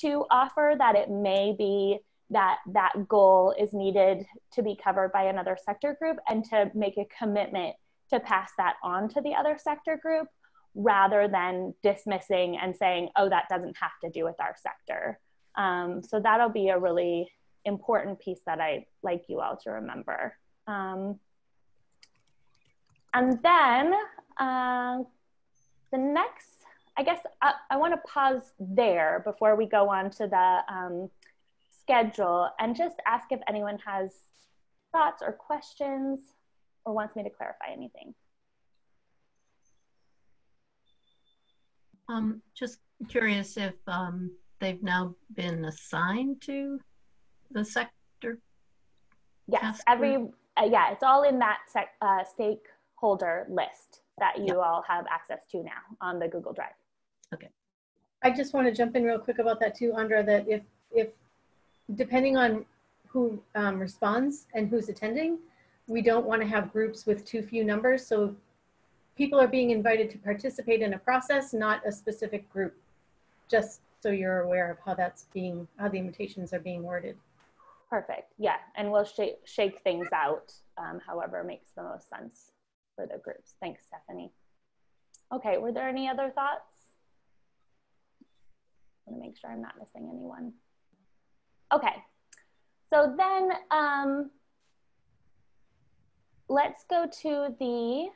to offer that it may be that that goal is needed to be covered by another sector group and to make a commitment to pass that on to the other sector group rather than dismissing and saying, oh, that doesn't have to do with our sector. Um, so that'll be a really important piece that I like you all to remember. Um, and then uh, the next, I guess I, I want to pause there before we go on to the um, schedule and just ask if anyone has thoughts or questions or wants me to clarify anything. Um, just curious if um, they've now been assigned to the sector? Yes, every, uh, yeah, it's all in that sec, uh, stakeholder list that you yep. all have access to now on the Google Drive. Okay. I just want to jump in real quick about that too, Andra, that if, if depending on who um, responds and who's attending, we don't want to have groups with too few numbers. So people are being invited to participate in a process, not a specific group, just so you're aware of how that's being, how the invitations are being worded. Perfect. Yeah. And we'll sh shake things out um, however makes the most sense for the groups. Thanks, Stephanie. Okay. Were there any other thoughts? Want to make sure I'm not missing anyone. Okay. So then um, let's go to the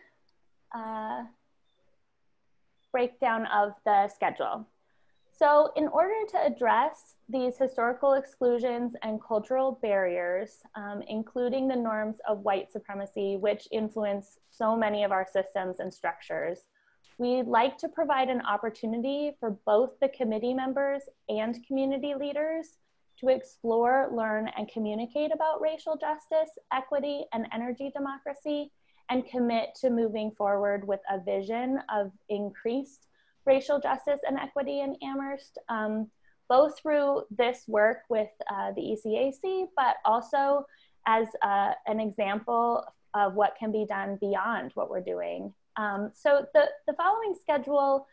uh, breakdown of the schedule. So in order to address these historical exclusions and cultural barriers, um, including the norms of white supremacy, which influence so many of our systems and structures, we'd like to provide an opportunity for both the committee members and community leaders to explore, learn, and communicate about racial justice, equity, and energy democracy, and commit to moving forward with a vision of increased racial justice and equity in Amherst, um, both through this work with uh, the ECAC, but also as uh, an example of what can be done beyond what we're doing. Um, so the, the following schedule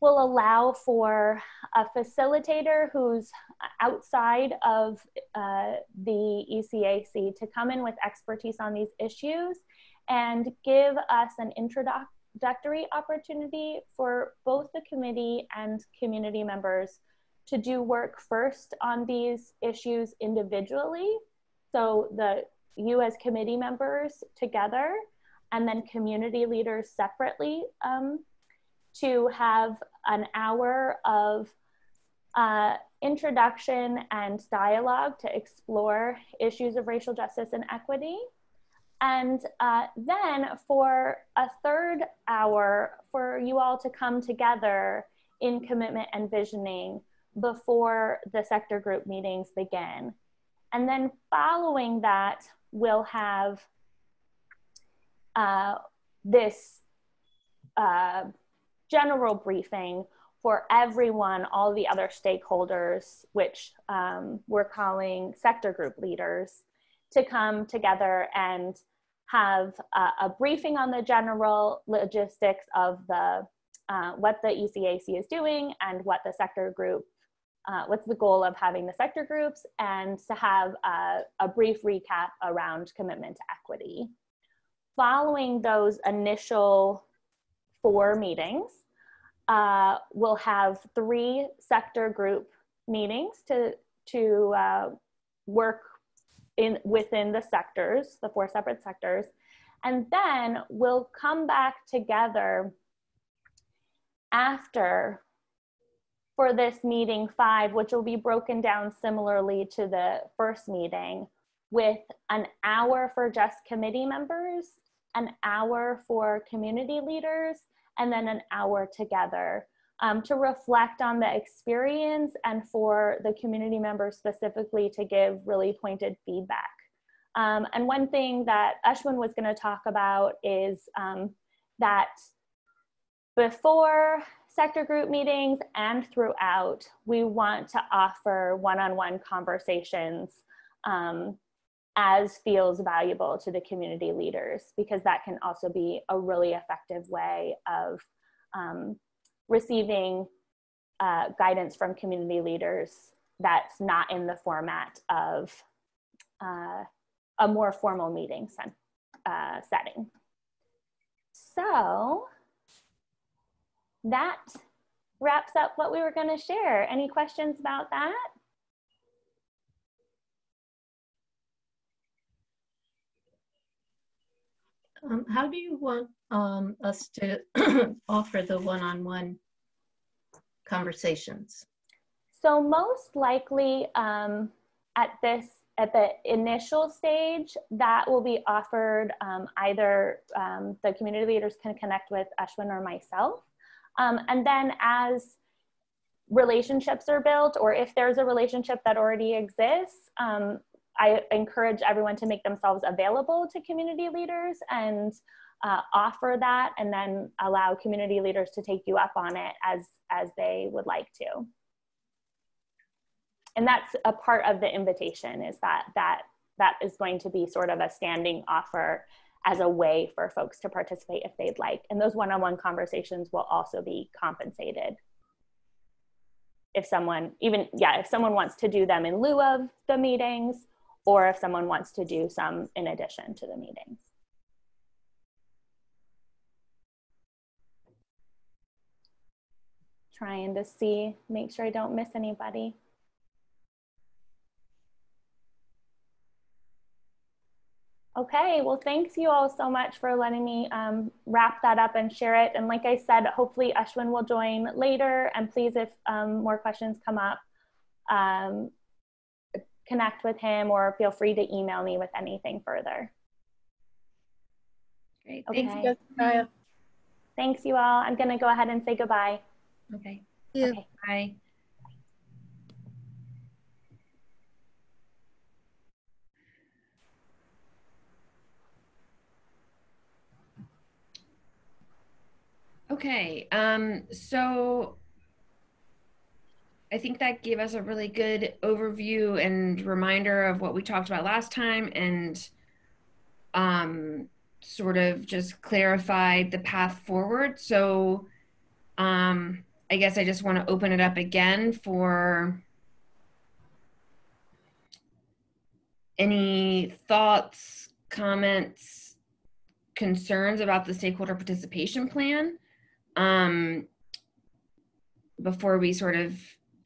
will allow for a facilitator who's outside of uh, the ECAC to come in with expertise on these issues and give us an introductory opportunity for both the committee and community members to do work first on these issues individually. So the you as committee members together and then community leaders separately um, to have an hour of uh, introduction and dialogue to explore issues of racial justice and equity. And uh, then for a third hour, for you all to come together in commitment and visioning before the sector group meetings begin. And then following that, we'll have uh, this uh, general briefing for everyone, all the other stakeholders, which um, we're calling sector group leaders, to come together and have a, a briefing on the general logistics of the uh, what the ECAC is doing and what the sector group, uh, what's the goal of having the sector groups, and to have a, a brief recap around commitment to equity. Following those initial four meetings, uh, we'll have three sector group meetings to, to uh, work in within the sectors, the four separate sectors. And then we'll come back together after for this meeting five, which will be broken down similarly to the first meeting with an hour for just committee members, an hour for community leaders, and then an hour together um, to reflect on the experience and for the community members specifically to give really pointed feedback. Um, and one thing that Ashwin was going to talk about is um, that before sector group meetings and throughout, we want to offer one-on-one conversations um, as feels valuable to the community leaders, because that can also be a really effective way of um, receiving uh, guidance from community leaders that's not in the format of uh, a more formal meeting uh, setting. So that wraps up what we were going to share. Any questions about that? Um, how do you want um, us to offer the one-on-one conversations? So most likely um, at this at the initial stage, that will be offered um, either um, the community leaders can connect with Ashwin or myself. Um, and then as relationships are built, or if there's a relationship that already exists, I encourage everyone to make themselves available to community leaders and uh, offer that and then allow community leaders to take you up on it as, as they would like to. And that's a part of the invitation is that that that is going to be sort of a standing offer as a way for folks to participate if they'd like. And those one-on-one conversations will also be compensated. If someone even yeah if someone wants to do them in lieu of the meetings or if someone wants to do some in addition to the meetings trying to see make sure i don't miss anybody Okay, well, thanks you all so much for letting me um, wrap that up and share it. And like I said, hopefully Ashwin will join later. And please, if um, more questions come up, um, connect with him or feel free to email me with anything further. Great. Okay. Thanks, Jessica. Thanks you all. I'm going to go ahead and say goodbye. Okay. Okay. Bye. Okay, um, so I think that gave us a really good overview and reminder of what we talked about last time and um, sort of just clarified the path forward. So um, I guess I just want to open it up again for any thoughts, comments, concerns about the stakeholder participation plan um, before we sort of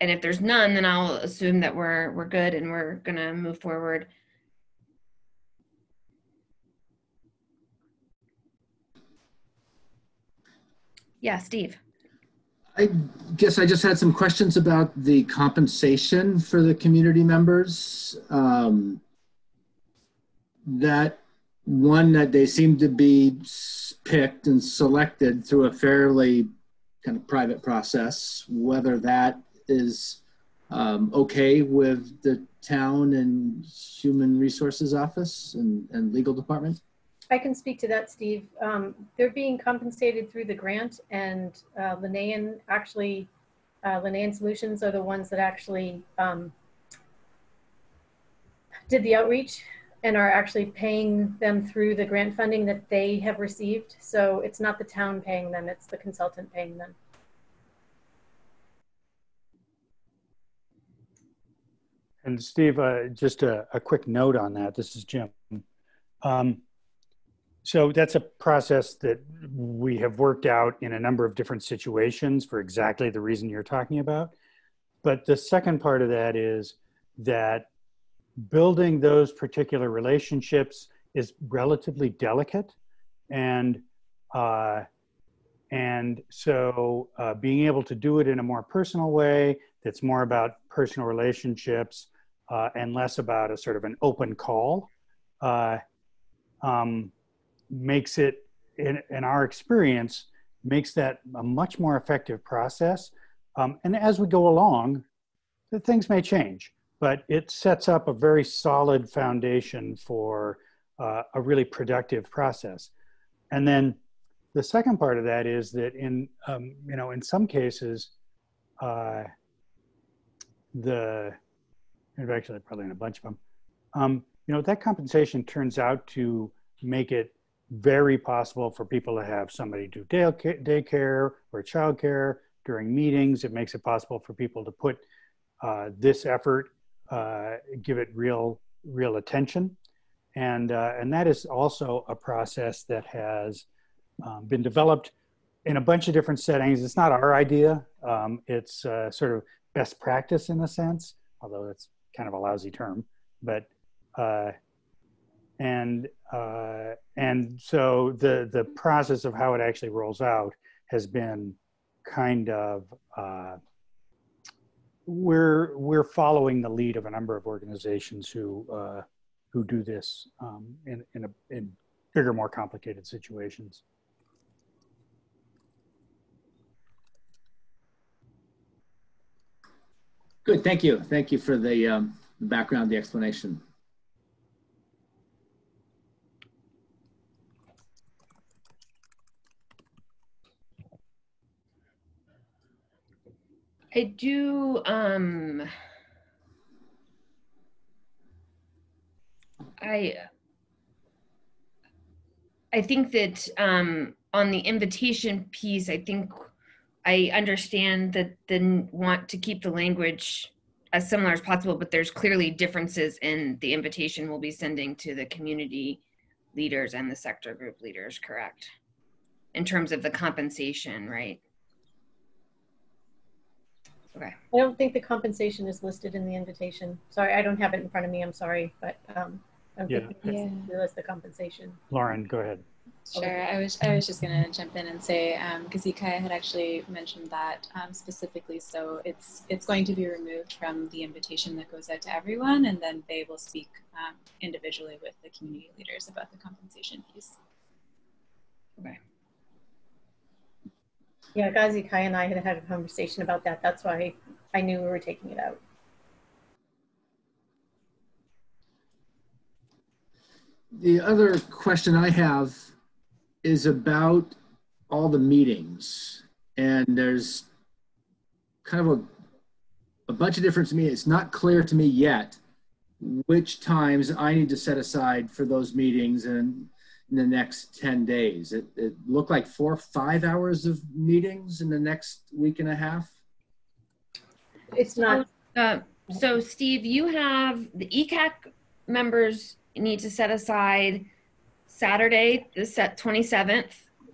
and if there's none then i'll assume that we're we're good and we're gonna move forward yeah steve I guess I just had some questions about the compensation for the community members. Um, that one that they seem to be picked and selected through a fairly kind of private process, whether that is um, okay with the town and human resources office and, and legal department? I can speak to that, Steve. Um, they're being compensated through the grant and uh, Linnean actually, uh, Linnean Solutions are the ones that actually um, did the outreach and are actually paying them through the grant funding that they have received. So it's not the town paying them, it's the consultant paying them. And Steve, uh, just a, a, quick note on that. This is Jim. Um, so that's a process that we have worked out in a number of different situations for exactly the reason you're talking about. But the second part of that is that building those particular relationships is relatively delicate and uh, and so uh, being able to do it in a more personal way that's more about personal relationships uh, and less about a sort of an open call uh, um, makes it in, in our experience makes that a much more effective process um, and as we go along things may change but it sets up a very solid foundation for uh, a really productive process. And then the second part of that is that in um, you know in some cases, uh, the actually probably in a bunch of them, um, you know that compensation turns out to make it very possible for people to have somebody do day, daycare or childcare during meetings. It makes it possible for people to put uh, this effort, uh, give it real, real attention. And, uh, and that is also a process that has um, been developed in a bunch of different settings. It's not our idea. Um, it's uh, sort of best practice in a sense, although it's kind of a lousy term. But uh, and uh, and so the the process of how it actually rolls out has been kind of uh, we're we're following the lead of a number of organizations who uh, who do this um, in in, a, in bigger, more complicated situations. Good, thank you. Thank you for the um, background, the explanation. I do um I I think that um on the invitation piece, I think I understand that the want to keep the language as similar as possible, but there's clearly differences in the invitation we'll be sending to the community leaders and the sector group leaders, correct? In terms of the compensation, right? Okay. I don't think the compensation is listed in the invitation. Sorry, I don't have it in front of me. I'm sorry, but um, I don't Yeah. think it's Yeah. they list the compensation. Lauren, go ahead. Sure. I was I was just gonna jump in and say because Ikaya had actually mentioned that um, specifically. So it's it's going to be removed from the invitation that goes out to everyone, and then they will speak um, individually with the community leaders about the compensation piece. Okay. Yeah, Gazi Kai and I had had a conversation about that. That's why I knew we were taking it out. The other question I have is about all the meetings. And there's kind of a, a bunch of different to me. It's not clear to me yet which times I need to set aside for those meetings and in the next 10 days. It, it looked like four or five hours of meetings in the next week and a half. It's not, Uh, so Steve, you have the ECAC members need to set aside Saturday, the set 27th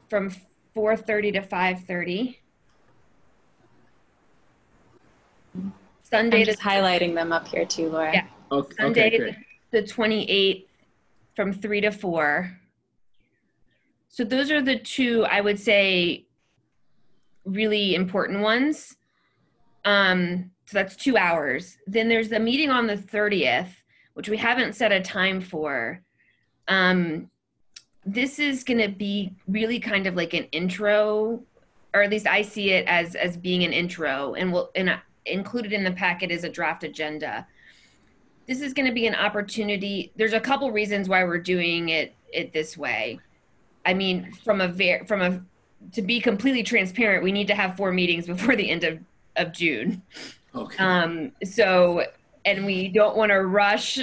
from 4:30 to 5:30. Sunday, I'm the, highlighting them up here too, Laura. Yeah. Okay, Sunday okay the 28th from 3 to 4. So those are the two I would say really important ones. Um, so that's two hours. Then there's the meeting on the 30th, which we haven't set a time for. Um, this is going to be really kind of like an intro, or at least I see it as as being an intro, and we'll and uh, included in the packet is a draft agenda. This is going to be an opportunity. There's a couple reasons why we're doing it it this way. I mean, from a ver- from a to be completely transparent, we need to have four meetings before the end of of June. Okay. Um, so, and we don't want to rush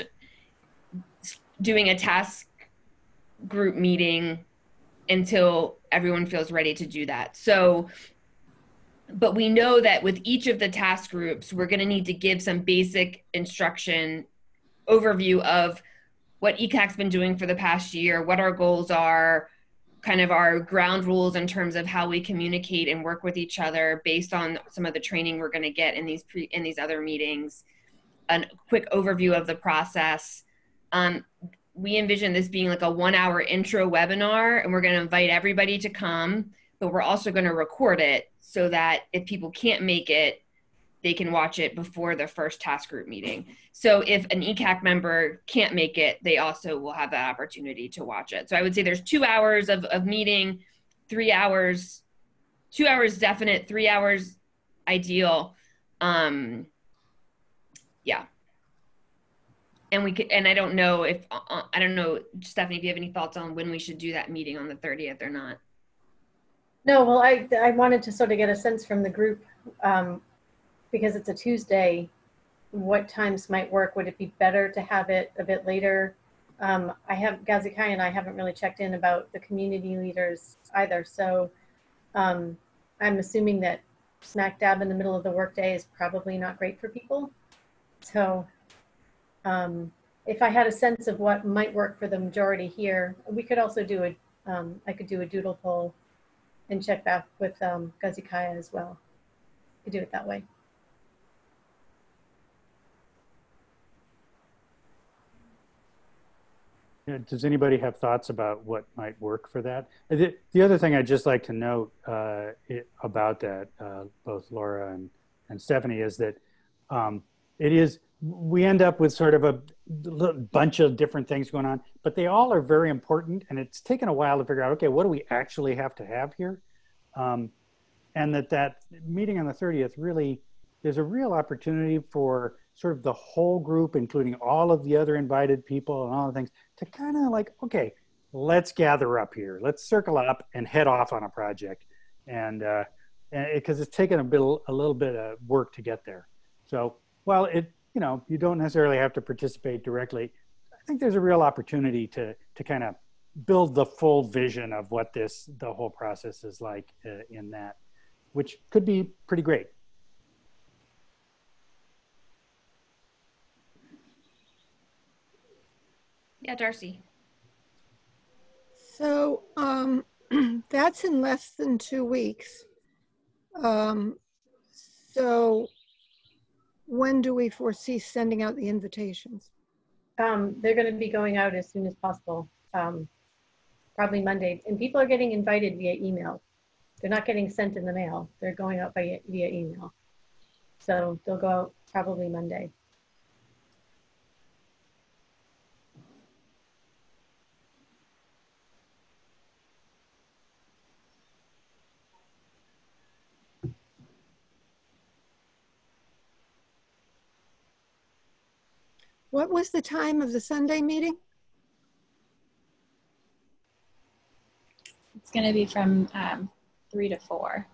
doing a task group meeting until everyone feels ready to do that. So, but we know that with each of the task groups, we're going to need to give some basic instruction overview of what ECAC's been doing for the past year, what our goals are, kind of our ground rules in terms of how we communicate and work with each other based on some of the training we're going to get in these pre in these other meetings a quick overview of the process um, we envision this being like a one hour intro webinar and we're going to invite everybody to come but we're also going to record it so that if people can't make it they can watch it before the first task group meeting so if an ECAC member can't make it, they also will have that opportunity to watch it. So I would say there's two hours of, of meeting, three hours, two hours definite, three hours ideal. Um, yeah. And we could, and I don't know if, uh, I don't know, Stephanie, if you have any thoughts on when we should do that meeting on the 30th or not. no, well, I, I wanted to sort of get a sense from the group, um, because it's a Tuesday, what times might work? Would it be better to have it a bit later? Um, I have, Gazikai and I haven't really checked in about the community leaders either, so um, I'm assuming that smack dab in the middle of the workday is probably not great for people. So um, if I had a sense of what might work for the majority here, we could also do a, um, I could do a doodle poll and check back with um, Gazikaya as well. Could do it that way. Does anybody have thoughts about what might work for that? The, the other thing I'd just like to note uh, it, about that, uh, both Laura and, and Stephanie, is that um, it is, we end up with sort of a bunch of different things going on, but they all are very important. And it's taken a while to figure out, okay, what do we actually have to have here? Um, and that that meeting on the 30th really, there's a real opportunity for sort of the whole group, including all of the other invited people and all the things, to kind of like, okay, let's gather up here. Let's circle up and head off on a project. And because it's taken a bit, a little bit of work to get there. So while it, you know, you don't necessarily have to participate directly, I think there's a real opportunity to to kind of build the full vision of what this the whole process is like uh, in that, which could be pretty great. Yeah, Darcy. So um, that's in less than two weeks. Um, so when do we foresee sending out the invitations? Um, they're going to be going out as soon as possible, um, probably Monday. And people are getting invited via email. They're not getting sent in the mail. They're going out by, via email. So they'll go out probably Monday. What was the time of the Sunday meeting? It's going to be from um, three to four.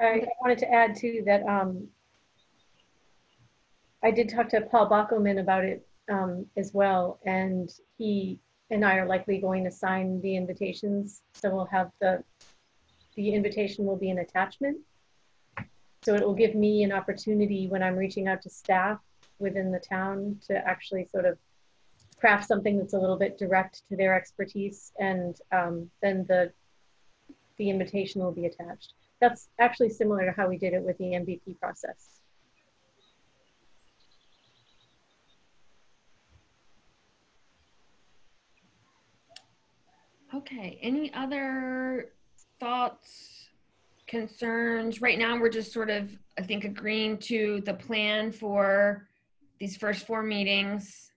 I wanted to add too that um, I did talk to Paul Bockelman about it um, as well, and he and I are likely going to sign the invitations. So we'll have the the invitation will be an attachment. So it will give me an opportunity when I'm reaching out to staff within the town to actually sort of craft something that's a little bit direct to their expertise, and um, then the the invitation will be attached. That's actually similar to how we did it with the MVP process. Okay, any other thoughts, concerns? Right now, we're just sort of, I think, agreeing to the plan for these first four meetings.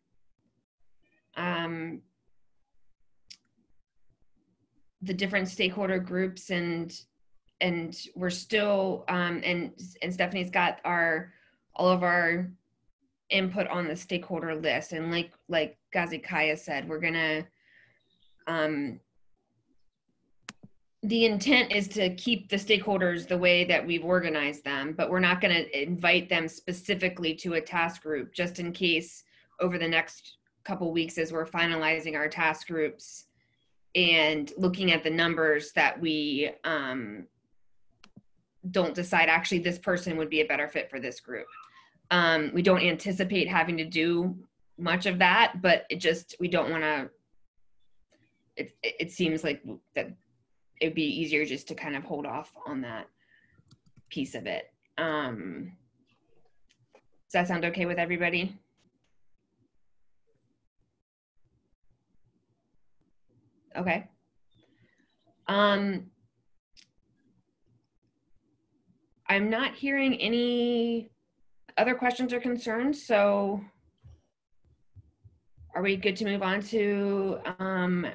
Um, the different stakeholder groups and and we're still um, and and Stephanie's got our all of our input on the stakeholder list. And like like Gazi Kaya said we're gonna um, the intent is to keep the stakeholders the way that we've organized them but we're not going to invite them specifically to a task group just in case over the next couple weeks as we're finalizing our task groups and looking at the numbers that we um, don't decide actually this person would be a better fit for this group. Um, we don't anticipate having to do much of that, but it just we don't want to. It it seems like that it would be easier just to kind of hold off on that piece of it. Um, does that sound okay with everybody? Okay. Um, I'm not hearing any other questions or concerns, so are we good to move on to um,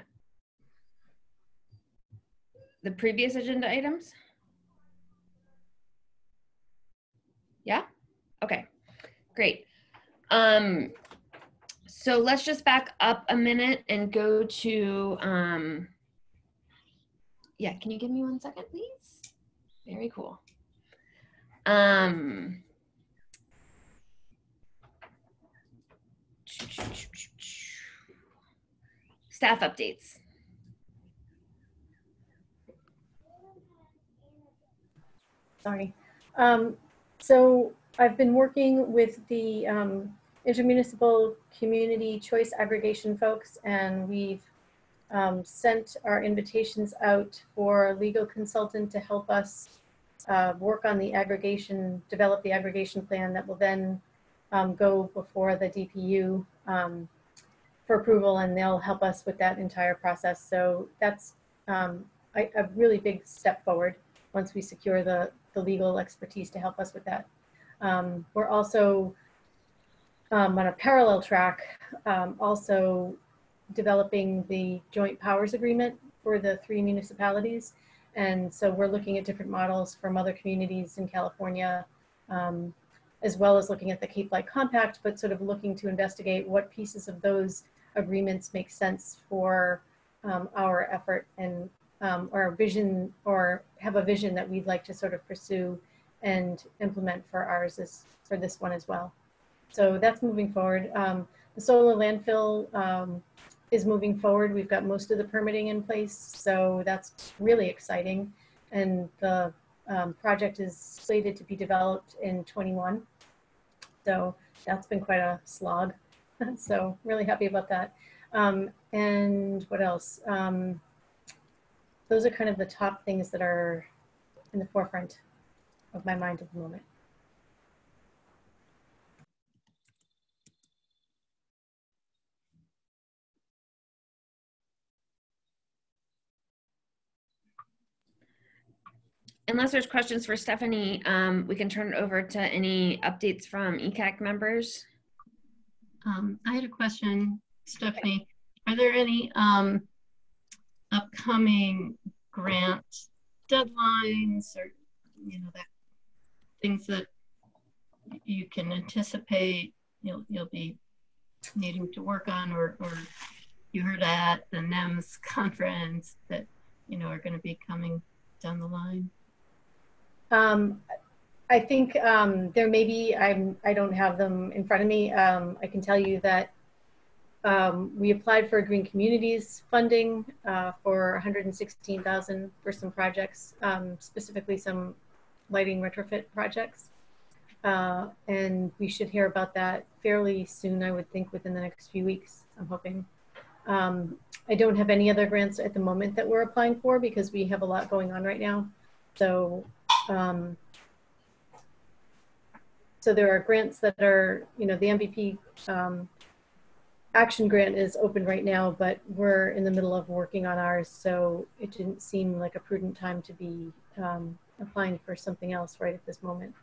the previous agenda items? Yeah? Okay, great. Um, So let's just back up a minute and go to, um, yeah, can you give me one second, please? Very cool. Um, staff updates. Sorry. Um, so I've been working with the um, intermunicipal community choice aggregation folks, and we've um, sent our invitations out for a legal consultant to help us uh, work on the aggregation, develop the aggregation plan that will then um, go before the DPU um, for approval, and they'll help us with that entire process. So that's um, a, a really big step forward once we secure the, the legal expertise to help us with that. Um, we're also um, on a parallel track, um, also developing the joint powers agreement for the three municipalities. And so we're looking at different models from other communities in California, um, as well as looking at the Cape Light Compact, but sort of looking to investigate what pieces of those agreements make sense for um, our effort and um, or vision or have a vision that we'd like to sort of pursue and implement for ours is for this one as well. So that's moving forward. Um, the solar landfill um, is moving forward. We've got most of the permitting in place, so that's really exciting. And the um, project is slated to be developed in 21. So that's been quite a slog. so really happy about that. Um, and what else? Um, those are kind of the top things that are in the forefront of my mind at the moment. Unless there's questions for Stephanie, um, we can turn it over to any updates from ECAC members. Um, I had a question, Stephanie. Are there any um, upcoming grant deadlines or, you know, that things that you can anticipate you'll, you'll be needing to work on or, or you heard at the NEMS conference that, you know, are going to be coming down the line? Um, I think um, there may be, I'm, I don't have them in front of me. Um, I can tell you that um, we applied for Green Communities funding uh, for 116,000 for some projects, um, specifically some lighting retrofit projects. Uh, and we should hear about that fairly soon, I would think within the next few weeks, I'm hoping. Um, I don't have any other grants at the moment that we're applying for because we have a lot going on right now. So um, so there are grants that are, you know, the MVP um, action grant is open right now, but we're in the middle of working on ours. So it didn't seem like a prudent time to be um, applying for something else right at this moment.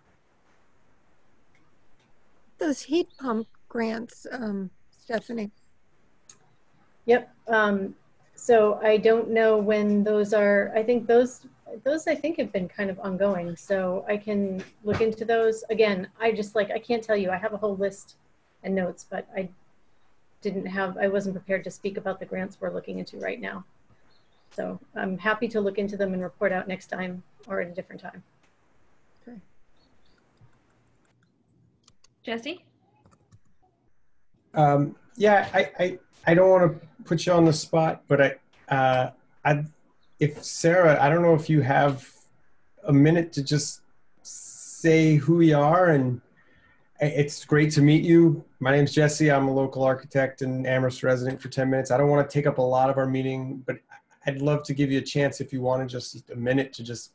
Those heat pump grants, um, Stephanie. Yep. Um, so I don't know when those are, I think those those I think have been kind of ongoing. So I can look into those. Again, I just like, I can't tell you, I have a whole list and notes, but I didn't have, I wasn't prepared to speak about the grants we're looking into right now. So I'm happy to look into them and report out next time or at a different time. Okay. Jesse? Um, yeah, I, I, I don't want to put you on the spot, but I, uh, I if Sarah, I don't know if you have a minute to just say who you are and it's great to meet you. My name is Jesse. I'm a local architect and Amherst resident for 10 minutes. I don't want to take up a lot of our meeting, but I'd love to give you a chance if you want to just a minute to just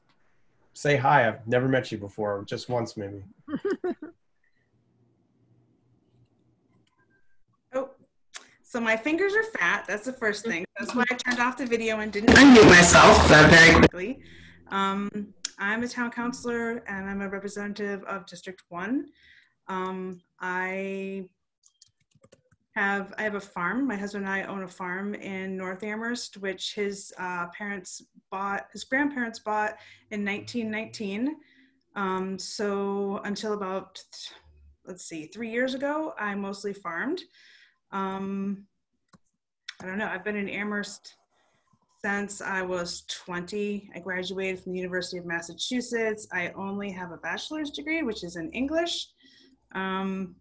say hi. I've never met you before, just once maybe. So my fingers are fat. That's the first thing. That's why I turned off the video and didn't unmute myself very quickly. Um, I'm a town councilor and I'm a representative of District One. Um, I have I have a farm. My husband and I own a farm in North Amherst, which his uh, parents bought, his grandparents bought in 1919. Um, so until about let's see, three years ago, I mostly farmed. Um, I don't know. I've been in Amherst since I was 20. I graduated from the University of Massachusetts. I only have a bachelor's degree, which is in English. Um,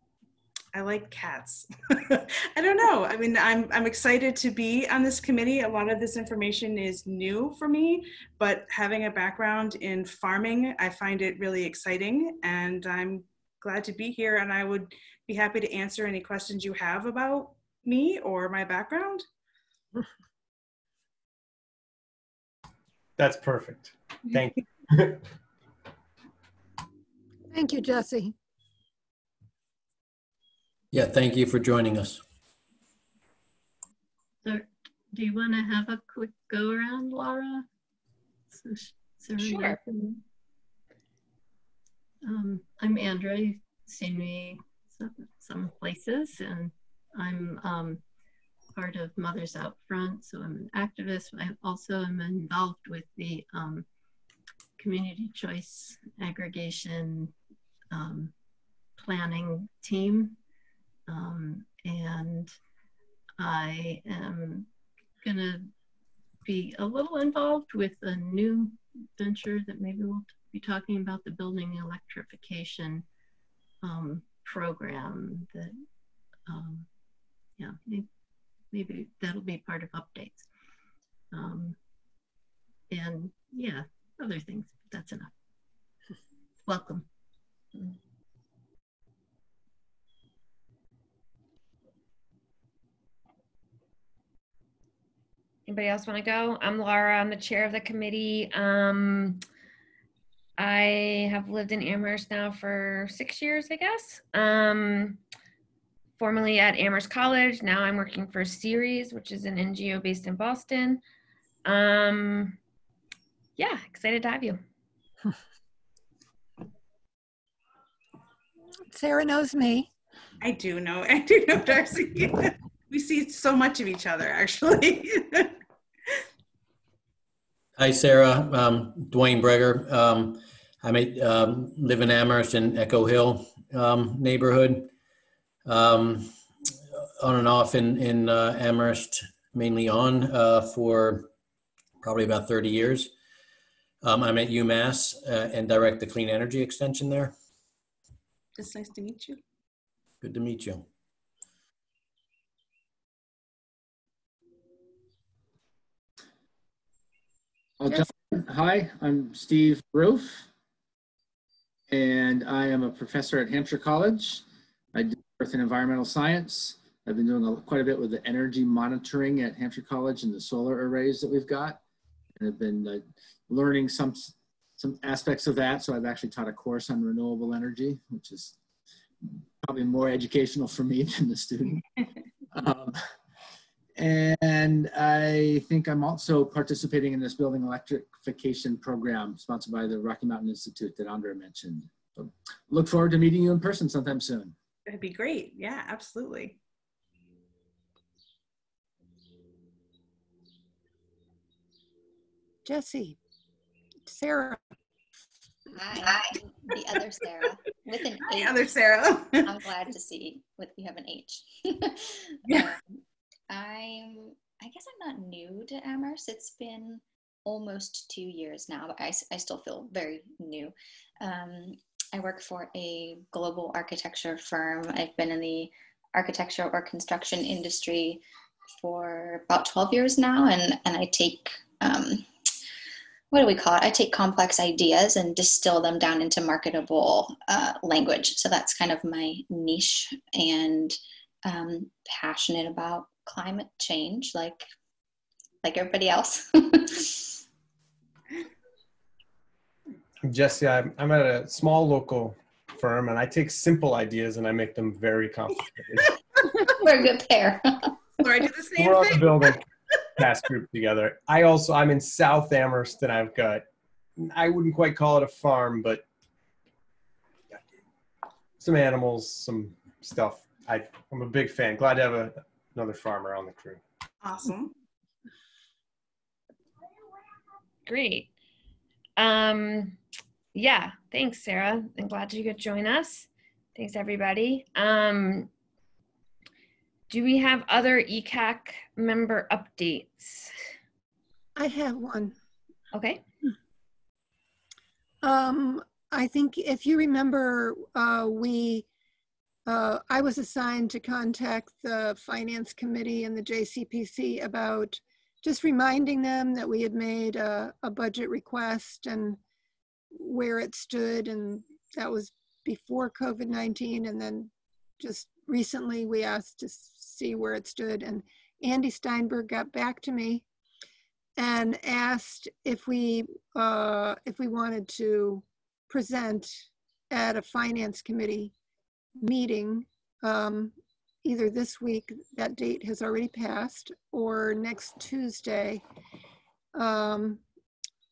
I like cats. I don't know. I mean, I'm I'm excited to be on this committee. A lot of this information is new for me, but having a background in farming, I find it really exciting, and I'm glad to be here. And I would be happy to answer any questions you have about me or my background. That's perfect. Thank you. Thank you, Jesse. Yeah, thank you for joining us. So do you want to have a quick go around, Laura? So, so Sure. Um, I'm Andrea. You've seen me some, some places, and I'm um, part of Mothers Out Front. So I'm an activist. I also am involved with the um, community choice aggregation um, planning team. Um, and I am going to be a little involved with a new venture that maybe we'll be talking about the building electrification um, program that, um, yeah, maybe, maybe that'll be part of updates. Um, and yeah, other things. That's enough. Welcome. Anybody else want to go? I'm Laura. I'm the chair of the committee. Um, I have lived in Amherst now for six years, I guess. Um, formerly at Amherst College. Now I'm working for Ceres, which is an NGO based in Boston. Um, yeah, excited to have you. Sarah knows me. I do know. I do know Darcy. we see so much of each other, actually. Hi, Sarah. Um, Dwayne Breger. Um, I may, um, live in Amherst in Echo Hill um, neighborhood. Um, on and off in, in uh, Amherst, mainly on uh, for probably about 30 years. Um, I'm at UMass uh, and direct the clean energy extension there. it's nice to meet you. Good to meet you. I'll. Hi, I'm Steve Roof, and I am a professor at Hampshire College. I do earth and environmental science. I've been doing a, quite a bit with the energy monitoring at Hampshire College and the solar arrays that we've got, and I've been uh, learning some some aspects of that. So I've actually taught a course on renewable energy, which is probably more educational for me than the student. um, and I think I'm also participating in this building electrification program sponsored by the Rocky Mountain Institute that Andrea mentioned. So look forward to meeting you in person sometime soon. That'd be great. Yeah, absolutely. Jesse. Sarah. Hi, the other Sarah with an Hi, H. other Sarah. I'm glad to see with you have an H. Yeah. Um, I'm. I guess I'm not new to Amherst. It's been almost two years now, but I, I still feel very new. Um, I work for a global architecture firm. I've been in the architecture or construction industry for about 12 years now, and and I take um, what do we call it? I take complex ideas and distill them down into marketable uh, language. So that's kind of my niche and um, passionate about climate change, like like everybody else. Jesse, I'm, I'm at a small local firm and I take simple ideas and I make them very complicated. We're a good pair. So I do the same We're on the building task group together. I also, I'm in South Amherst and I've got, I wouldn't quite call it a farm, but some animals, some stuff. I, I'm a big fan. Glad to have a, another farmer on the crew. Awesome. Great. Um, yeah, thanks, Sarah. I'm glad you could join us. Thanks, everybody. Um, do we have other ECAC member updates? I have one. Okay. Um, I think if you remember, uh, we, uh, I was assigned to contact the Finance Committee and the JCPC about just reminding them that we had made a, a budget request and where it stood, and that was before COVID-19, and then just recently we asked to see where it stood, and Andy Steinberg got back to me and asked if we uh, if we wanted to present at a finance committee meeting um, either this week that date has already passed or next tuesday um,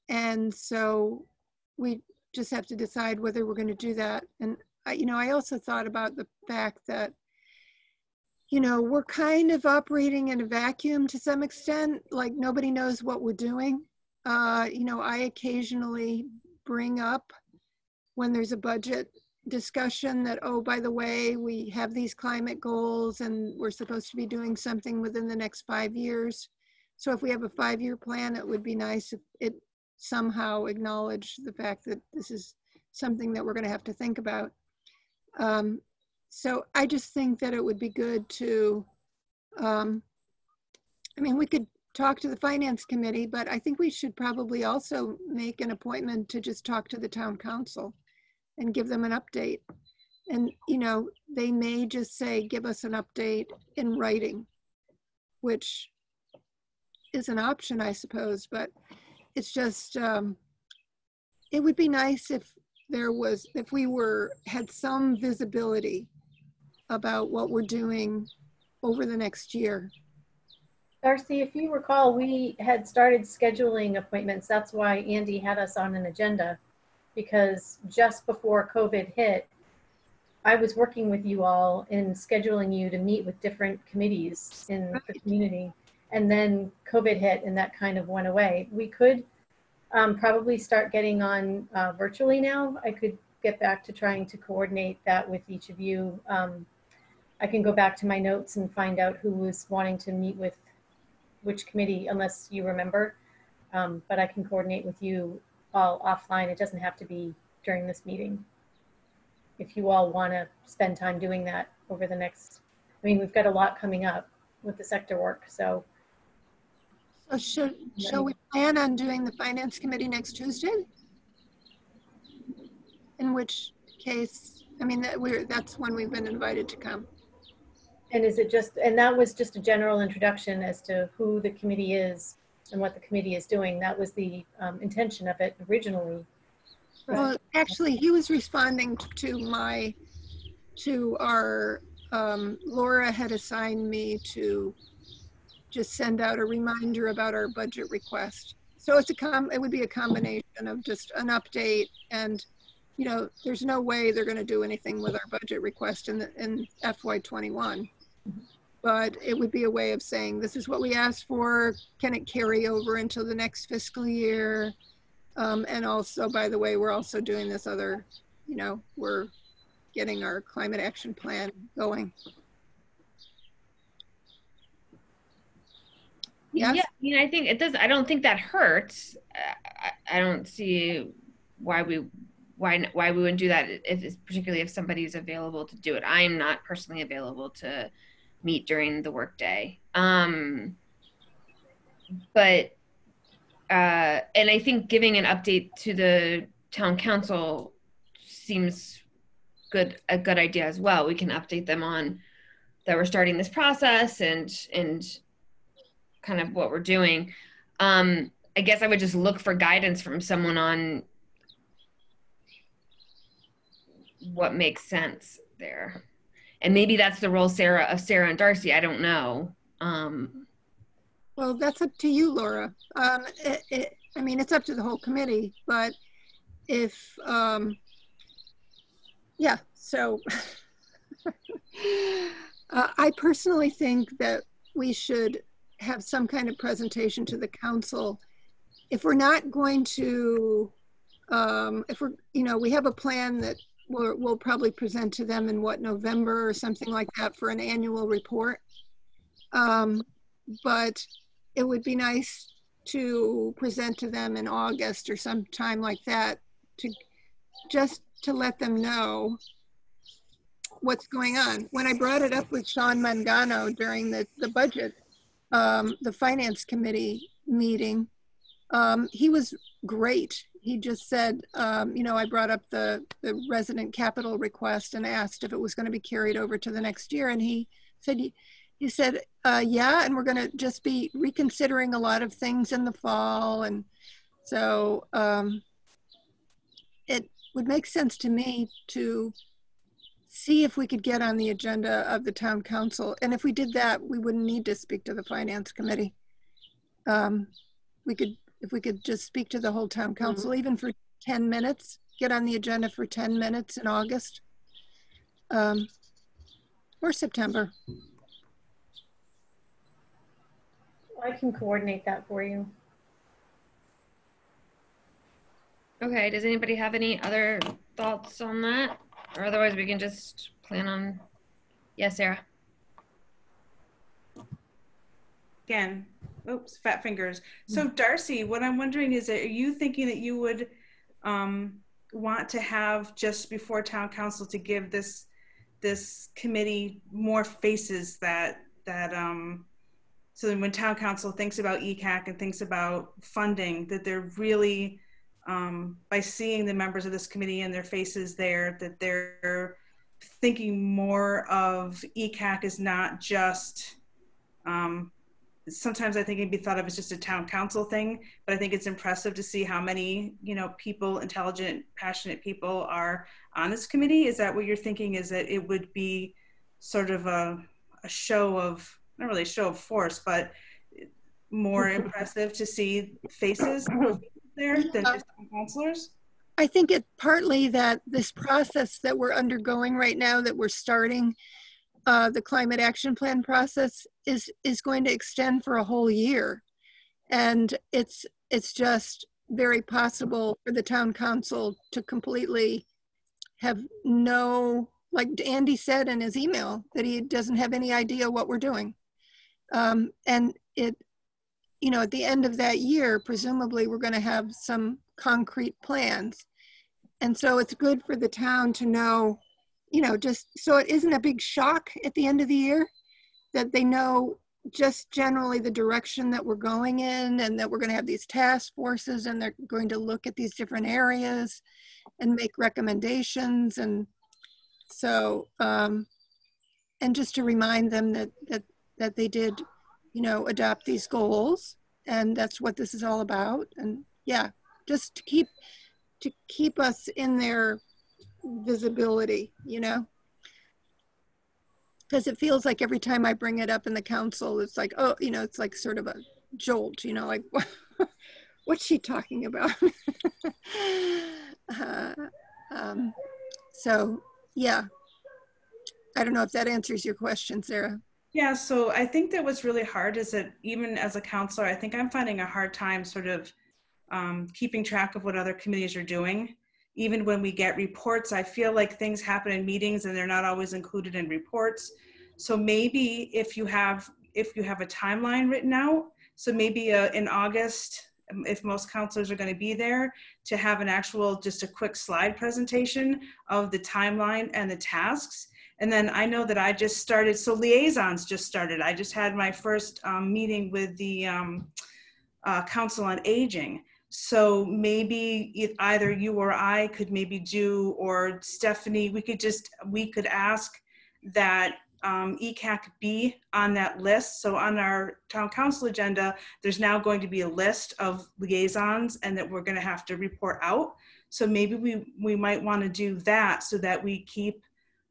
and so we just have to decide whether we're going to do that and I, you know i also thought about the fact that you know, we're kind of operating in a vacuum to some extent, like nobody knows what we're doing. Uh, you know, I occasionally bring up when there's a budget discussion that, oh, by the way, we have these climate goals and we're supposed to be doing something within the next five years. So if we have a five-year plan, it would be nice if it somehow acknowledged the fact that this is something that we're going to have to think about. Um, so I just think that it would be good to, um, I mean, we could talk to the finance committee, but I think we should probably also make an appointment to just talk to the town council and give them an update. And, you know, they may just say, give us an update in writing, which is an option, I suppose, but it's just, um, it would be nice if there was, if we were, had some visibility about what we're doing over the next year. Darcy, if you recall, we had started scheduling appointments. That's why Andy had us on an agenda because just before COVID hit, I was working with you all in scheduling you to meet with different committees in the community. And then COVID hit and that kind of went away. We could um, probably start getting on uh, virtually now. I could get back to trying to coordinate that with each of you. Um, I can go back to my notes and find out who was wanting to meet with which committee, unless you remember. Um, but I can coordinate with you all offline. It doesn't have to be during this meeting. If you all want to spend time doing that over the next, I mean, we've got a lot coming up with the sector work. So, So should, shall we plan on doing the finance committee next Tuesday? In which case, I mean, that we're, that's when we've been invited to come. and is it just, and that was just a general introduction as to who the committee is and what the committee is doing. That was the um, intention of it originally. Well, actually, he was responding to my, to our, um, Laura had assigned me to just send out a reminder about our budget request. So it's a com, it would be a combination of just an update and, you know, there's no way they're gonna do anything with our budget request in, the in FY twenty-one. But it would be a way of saying, this is what we asked for, can it carry over until the next fiscal year? Um, and also, by the way, we're also doing this other, you know, we're getting our climate action plan going. Yes? Yeah, I mean, I think it does. I don't think that hurts. Uh, I, I don't see why we why why we wouldn't do that if it's particularly if somebody is available to do it. I'm not personally available to meet during the workday. Um, but uh, and I think giving an update to the town council seems good a good idea as well. We can update them on that we're starting this process and and kind of what we're doing. Um, I guess I would just look for guidance from someone on what makes sense there. And maybe that's the role Sarah of Sarah and Darcy. I don't know. Um, Well, that's up to you, Laura. Um, it, it, I mean, it's up to the whole committee, but if, um, yeah, so uh, I personally think that we should have some kind of presentation to the council. If we're not going to, um, if we're, you know, we have a plan that we'll, we'll probably present to them in what, November or something like that for an annual report. Um, but it would be nice to present to them in August or sometime like that to just to let them know what's going on. When I brought it up with Sean Mangano during the, the budget, um, the finance committee meeting, um, he was great. He just said, um, you know, I brought up the, the resident capital request and asked if it was going to be carried over to the next year. And he said, he, said, uh, yeah, and we're going to just be reconsidering a lot of things in the fall. And so um, it would make sense to me to see if we could get on the agenda of the town council. And if we did that, we wouldn't need to speak to the finance committee. Um, we could, if we could just speak to the whole town council, even for 10 minutes, get on the agenda for 10 minutes in August um, or September. I can coordinate that for you. Okay, does anybody have any other thoughts on that? Or otherwise we can just plan on, yes, Sarah? Again, oops, fat fingers. So Darcy, what I'm wondering is, are you thinking that you would um, want to have just before town council to give this this committee more faces that that um, so then when town council thinks about ECAC and thinks about funding, that they're really um, by seeing the members of this committee and their faces there, that they're thinking more of ECAC is not just um, sometimes I think it'd be thought of as just a town council thing, but I think it's impressive to see how many, you know, people, intelligent, passionate people are on this committee. Is that what you're thinking? Is that it would be sort of a, a show of, not really a show of force, but more impressive to see faces there than just counselors? I think it partly that this process that we're undergoing right now, that we're starting, uh, the climate action plan process is is going to extend for a whole year, and it's it's just very possible for the town council to completely have no, like Andy said in his email, that he doesn't have any idea what we're doing, um, and it, you know, at the end of that year, presumably we're going to have some concrete plans, and so it's good for the town to know you know, just so it isn't a big shock at the end of the year that they know just generally the direction that we're going in and that we're going to have these task forces and they're going to look at these different areas and make recommendations. And so um, and just to remind them that that that they did you know adopt these goals and that's what this is all about. And yeah just to keep to keep us in their visibility, you know? Because it feels like every time I bring it up in the council, it's like, oh, you know, it's like sort of a jolt, you know, like, what's she talking about? uh, um, so, yeah. I don't know if that answers your question, Sarah. Yeah, so I think that what's really hard is that even as a counselor, I think I'm finding a hard time sort of um, keeping track of what other committees are doing even when we get reports, I feel like things happen in meetings and they're not always included in reports. So maybe if you have if you have a timeline written out, so maybe uh, in August, um, if most counselors are going to be there, to have an actual just a quick slide presentation of the timeline and the tasks. And then I know that I just started, so liaisons just started. I just had my first um, meeting with the um, uh, Council on Aging. So maybe if either you or I could maybe do, or Stephanie, we could just, we could ask that um, ECAC be on that list. So on our town council agenda, there's now going to be a list of liaisons and that we're gonna have to report out. So maybe we, we might wanna do that so that we keep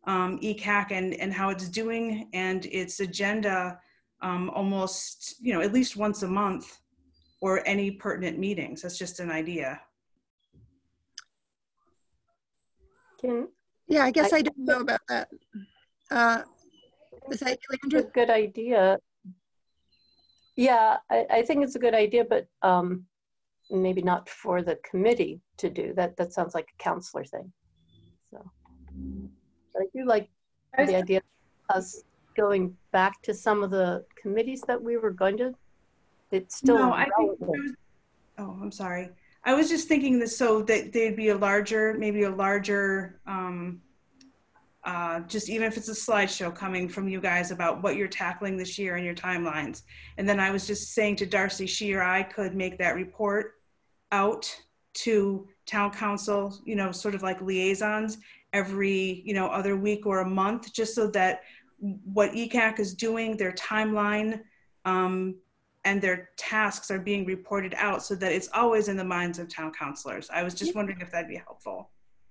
um, ECAC and, and how it's doing and its agenda um, almost, you know, at least once a month or any pertinent meetings. That's just an idea. Can, Yeah, I guess I- I didn't know about that. Uh, Is that you, it's a good idea. Yeah, I, I think it's a good idea, but um, maybe not for the committee to do. That that sounds like a counselor thing. So, but I do like I the idea of us going back to some of the committees that we were going to? It's still No, I think, was- oh, I'm sorry. I was just thinking that so that there'd be a larger, maybe a larger, um, uh, just even if it's a slideshow coming from you guys about what you're tackling this year and your timelines. And then I was just saying to Darcy, she or I could make that report out to town council, you know, sort of like liaisons every, you know, other week or a month, just so that what ECAC is doing, their timeline, um, and their tasks are being reported out so that it's always in the minds of town councilors. I was just wondering if that'd be helpful.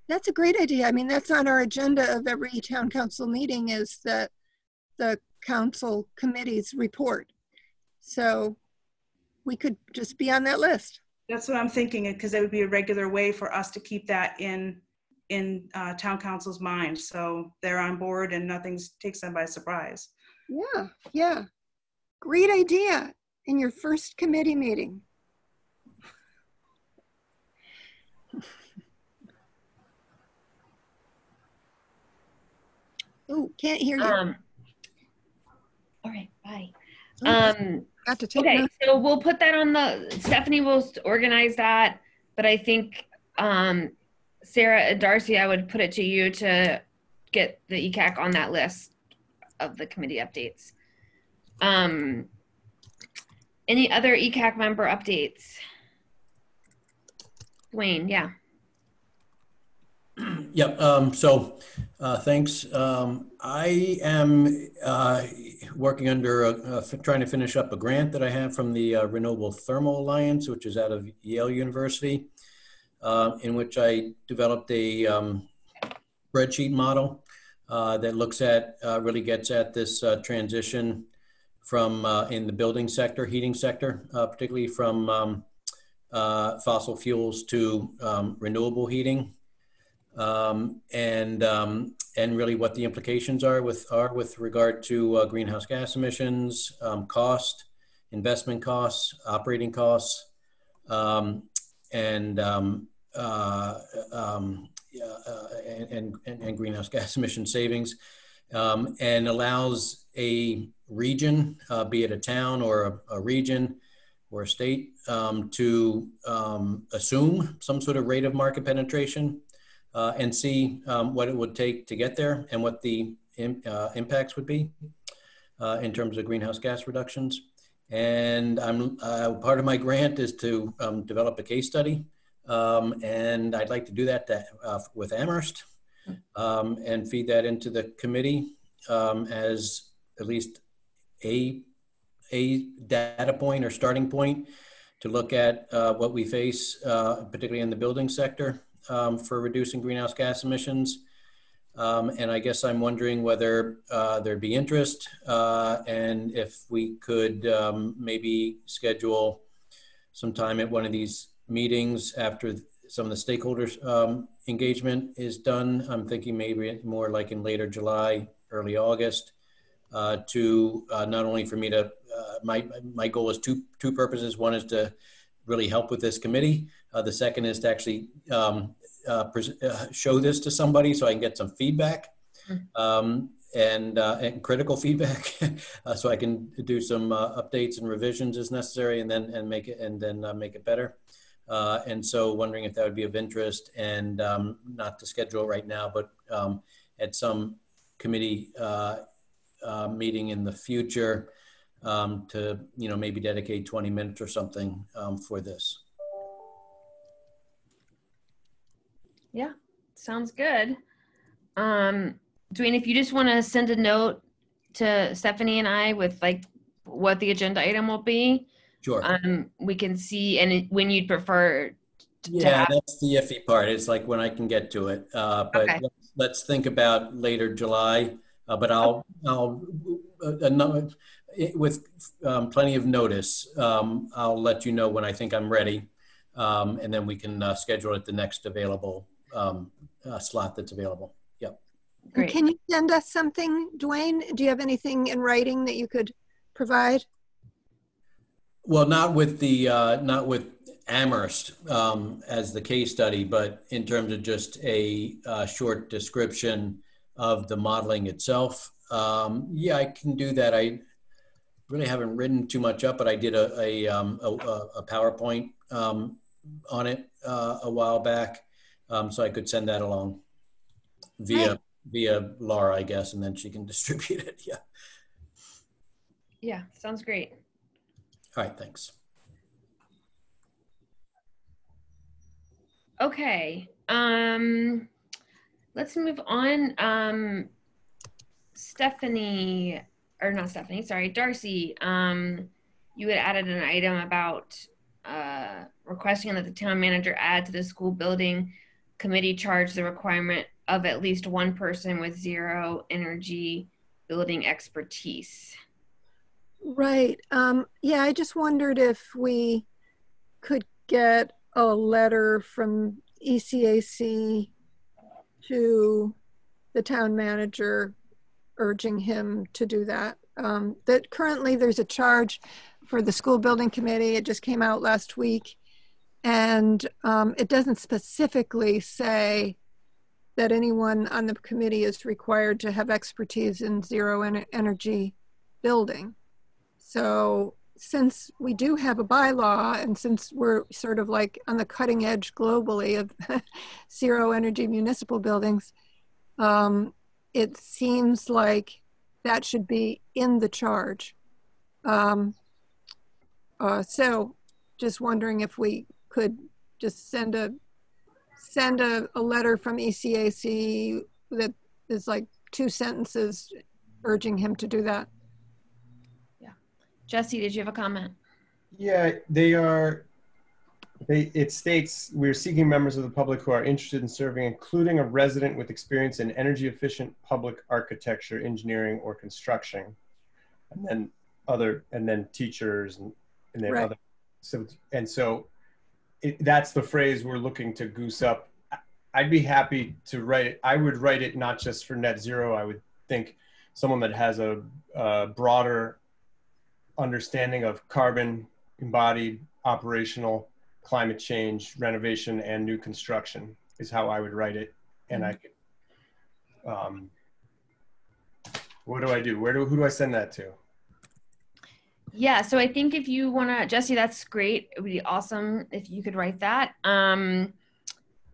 That's a great idea. I mean, that's on our agenda of every town council meeting is that the council committees report. So we could just be on that list. That's what I'm thinking, because it would be a regular way for us to keep that in, in uh, town council's mind. So they're on board and nothing takes them by surprise. Yeah, yeah. Great idea in your first committee meeting. Oh, can't hear you. Um, all right, bye. Oh, Um, Got to take okay, notes. so we'll put that on the, Stephanie will organize that, but I think, um, Sarah and Darcy, I would put it to you to get the ECAC on that list of the committee updates. Um, any other ECAC member updates? Dwayne, yeah. Yep. Um, so, uh, thanks. Um, I am uh, working under, a, trying to finish up a grant that I have from the uh, Renewable Thermal Alliance, which is out of Yale University, uh, in which I developed a um, spreadsheet model uh, that looks at, really gets at this transition from uh, in the building sector, heating sector, uh, particularly from um, uh, fossil fuels to um, renewable heating. Um, and um, and really what the implications are with are with regard to uh, greenhouse gas emissions, um, cost, investment costs, operating costs, um, and uh, uh, and, and, and greenhouse gas emission savings, and allows a region, uh, be it a town or a, a region or a state, um, to um, assume some sort of rate of market penetration uh, and see um, what it would take to get there and what the im- uh, impacts would be uh, in terms of greenhouse gas reductions. And I'm uh, part of my grant is to um, develop a case study, um, and I'd like to do that to, uh, with Amherst um, and feed that into the committee as at least a a data point or starting point to look at uh, what we face, uh, particularly in the building sector, um, for reducing greenhouse gas emissions. Um, and I guess I'm wondering whether uh, there'd be interest uh, and if we could um, maybe schedule some time at one of these meetings after some of the stakeholders um, engagement is done. I'm thinking maybe more like in later July, early August, uh, to uh, not only for me to, uh, my, my goal is two, two purposes. One is to really help with this committee. Uh, the second is to actually um, uh, pres- uh, show this to somebody so I can get some feedback um, and, uh, and critical feedback, uh, so I can do some uh, updates and revisions as necessary, and then and make it and then uh, make it better. Uh, and so, wondering if that would be of interest, and um, not to schedule right now, but um, at some committee uh, uh, meeting in the future um, to you know maybe dedicate 20 minutes or something um, for this. Yeah, sounds good. Um, Dwayne, if you just want to send a note to Stephanie and I with like what the agenda item will be, Sure. um, we can see and it- when you'd prefer. to Yeah, have- that's the iffy part. It's like when I can get to it. Uh, but Okay. let's, let's think about later July. Uh, but I'll, I'll, uh, uh, it- with um, plenty of notice, um, I'll let you know when I think I'm ready. Um, and then we can uh, schedule it the next available um, uh, slot that's available. Yep. Great. Can you send us something, Dwayne? Do you have anything in writing that you could provide? Well, not with the, uh, not with Amherst um, as the case study, but in terms of just a uh, short description of the modeling itself Um, yeah, I can do that. I really haven't written too much up, but I did a, a, um, a, a PowerPoint um, on it uh, a while back. Um, so I could send that along via via Laura, I guess, and then she can distribute it. Yeah. Yeah, sounds great. All right. Thanks. Okay. Um let's move on. Um Stephanie or not Stephanie, sorry, Darcy. Um you had added an item about uh requesting that the town manager add to the school building committee charge the requirement of at least one person with zero energy building expertise. Right. Um, yeah, I just wondered if we could get a letter from ECAC to the town manager urging him to do that. Um, that currently there's a charge for the school building committee. It just came out last week. And um, it doesn't specifically say that anyone on the committee is required to have expertise in zero en- energy building. So since we do have a bylaw and since we're sort of like on the cutting edge globally of zero energy municipal buildings, um, it seems like that should be in the charge. Um, uh, so just wondering if we could just send a send a, a letter from ECAC that is like two sentences urging him to do that. Jesse, did you have a comment? Yeah, they are. They, it states we're seeking members of the public who are interested in serving, including a resident with experience in energy efficient public architecture, engineering, or construction, and then other, and then teachers and, and then Right. other. So and so, it, that's the phrase we're looking to goose up. I- I'd be happy to write it. I would write it not just for net zero. I would think someone that has a, a broader understanding of carbon embodied operational climate change renovation and new construction is how i would write it and i could um, what do i do where do who do i send that to Yeah, so I think if you want to, Jesse, that's great. It would be awesome if you could write that. Um,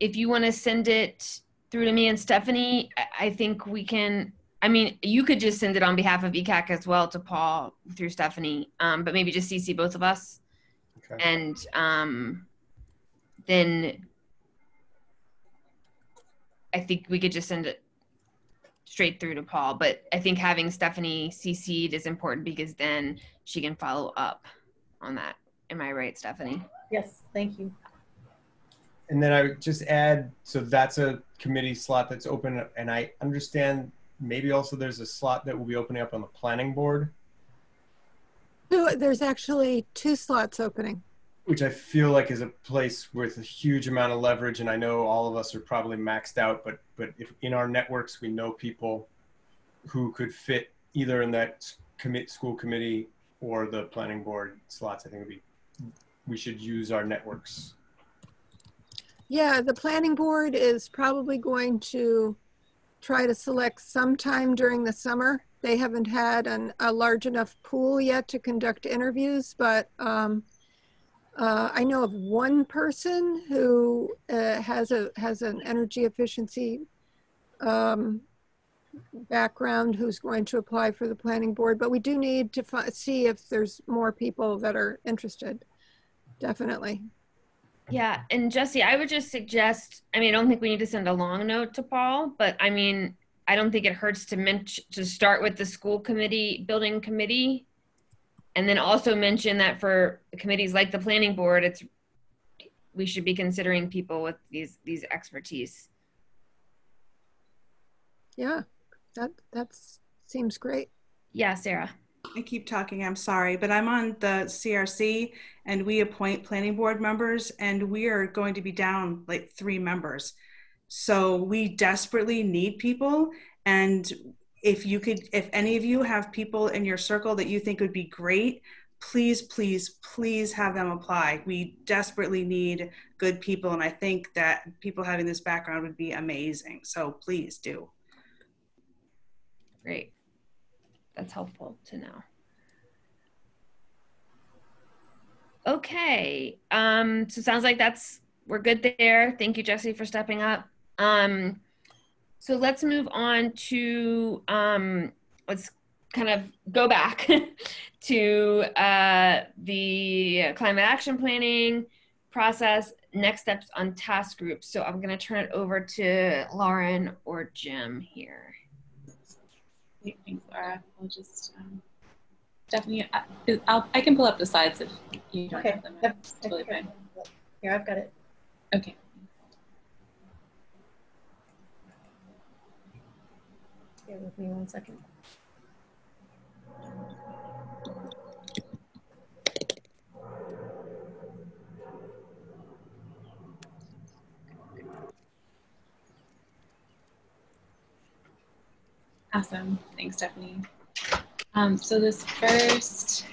if you want to send it through to me and Stephanie, I, I think we can. I mean, you could just send it on behalf of ECAC as well to Paul through Stephanie, um, but maybe just CC both of us, okay and um, then I think we could just send it straight through to Paul. But I think having Stephanie CC'd is important because then she can follow up on that. Am I right, Stephanie? Yes, thank you. and then i would just add so that's a committee slot that's open and i understand maybe also there's a slot that will be opening up on the planning board Two- There's actually two slots opening. which I feel like is a place with a huge amount of leverage. And I know all of us are probably maxed out, but but if in our networks we know people who could fit either in that commit school committee or the planning board slots, I think would be we should use our networks. Yeah, the planning board is probably going to try to select sometime during the summer. They haven't had an, a large enough pool yet to conduct interviews, but um, uh, I know of one person who uh, has a has an energy efficiency um, background who's going to apply for the planning board. But we do need to see if there's more people that are interested. Definitely. Yeah, and Jesse, I would just suggest. I mean, I don't think we need to send a long note to Paul, but I mean, I don't think it hurts to mention to start with the school committee, building committee, and then also mention that for committees like the planning board, it's we should be considering people with these these expertise. Yeah, that that's seems great. Yeah, Sarah. I keep talking, I'm sorry, but I'm on the CRC and we appoint planning board members and we are going to be down like three members. So we desperately need people. And if you could, if any of you have people in your circle that you think would be great, please, please, please have them apply. We desperately need good people. And I think that people having this background would be amazing. So please do. Great. That's helpful to know. Okay, um, so sounds like that's we're good there. Thank you, Jesse, for stepping up. Um, so let's move on to um, let's kind of go back to uh, the climate action planning process, next steps on task groups. So I'm going to turn it over to Lauren or Jim here. Thanks, Laura. I'll just um, definitely, I, I'll, I can pull up the slides if you don't Okay. have them. Yep. It's totally fine. Here, I've got it. Okay. Bear with me one second. Awesome. Thanks, Stephanie. Um, so this first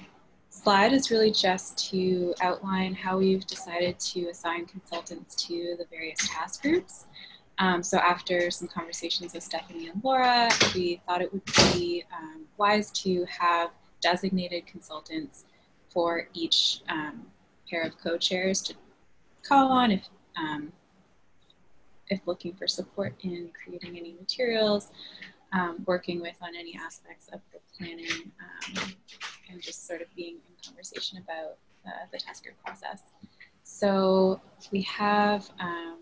slide is really just to outline how we've decided to assign consultants to the various task groups. Um, so after some conversations with Stephanie and Laura, we thought it would be um, wise to have designated consultants for each um, pair of co-chairs to call on if um, if looking for support in creating any materials, um, working with on any aspects of the planning, um, and just sort of being in conversation about uh, the task group process. So we have um,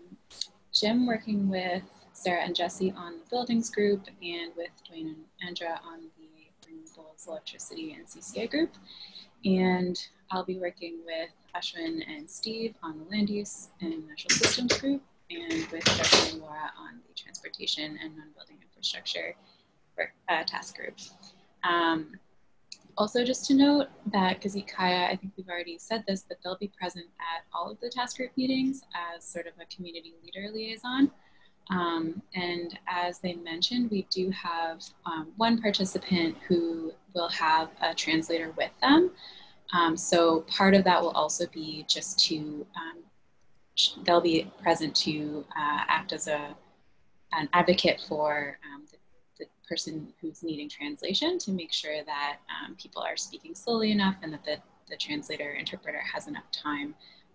Jim working with Sarah and Jesse on the buildings group and with Dwayne and Andra on the renewables, electricity, and CCA group. And I'll be working with Ashwin and Steve on the land use and natural systems group and with Jesse and Laura on the transportation and non-building infrastructure work, uh, task group. Um, also, just to note that Kazikaya, I think we've already said this, but they'll be present at all of the task group meetings as sort of a community leader liaison. Um, and as they mentioned, we do have um, one participant who will have a translator with them. Um, so part of that will also be just to, um, they'll be present to uh, act as a, an advocate for um, the, the, person who's needing translation to make sure that um, people are speaking slowly enough and that the, the translator interpreter has enough time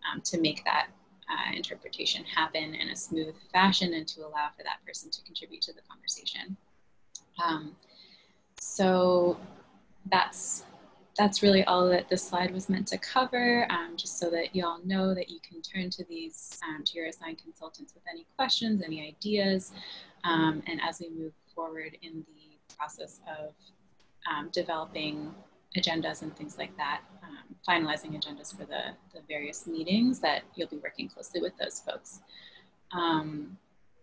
um, to make that uh, interpretation happen in a smooth fashion and to allow for that person to contribute to the conversation. Um, so that's that's really all that this slide was meant to cover, um, just so that you all know that you can turn to these, um, to your assigned consultants with any questions, any ideas, um, and as we move forward in the process of um, developing agendas and things like that, um, finalizing agendas for the, the various meetings that you'll be working closely with those folks. Um,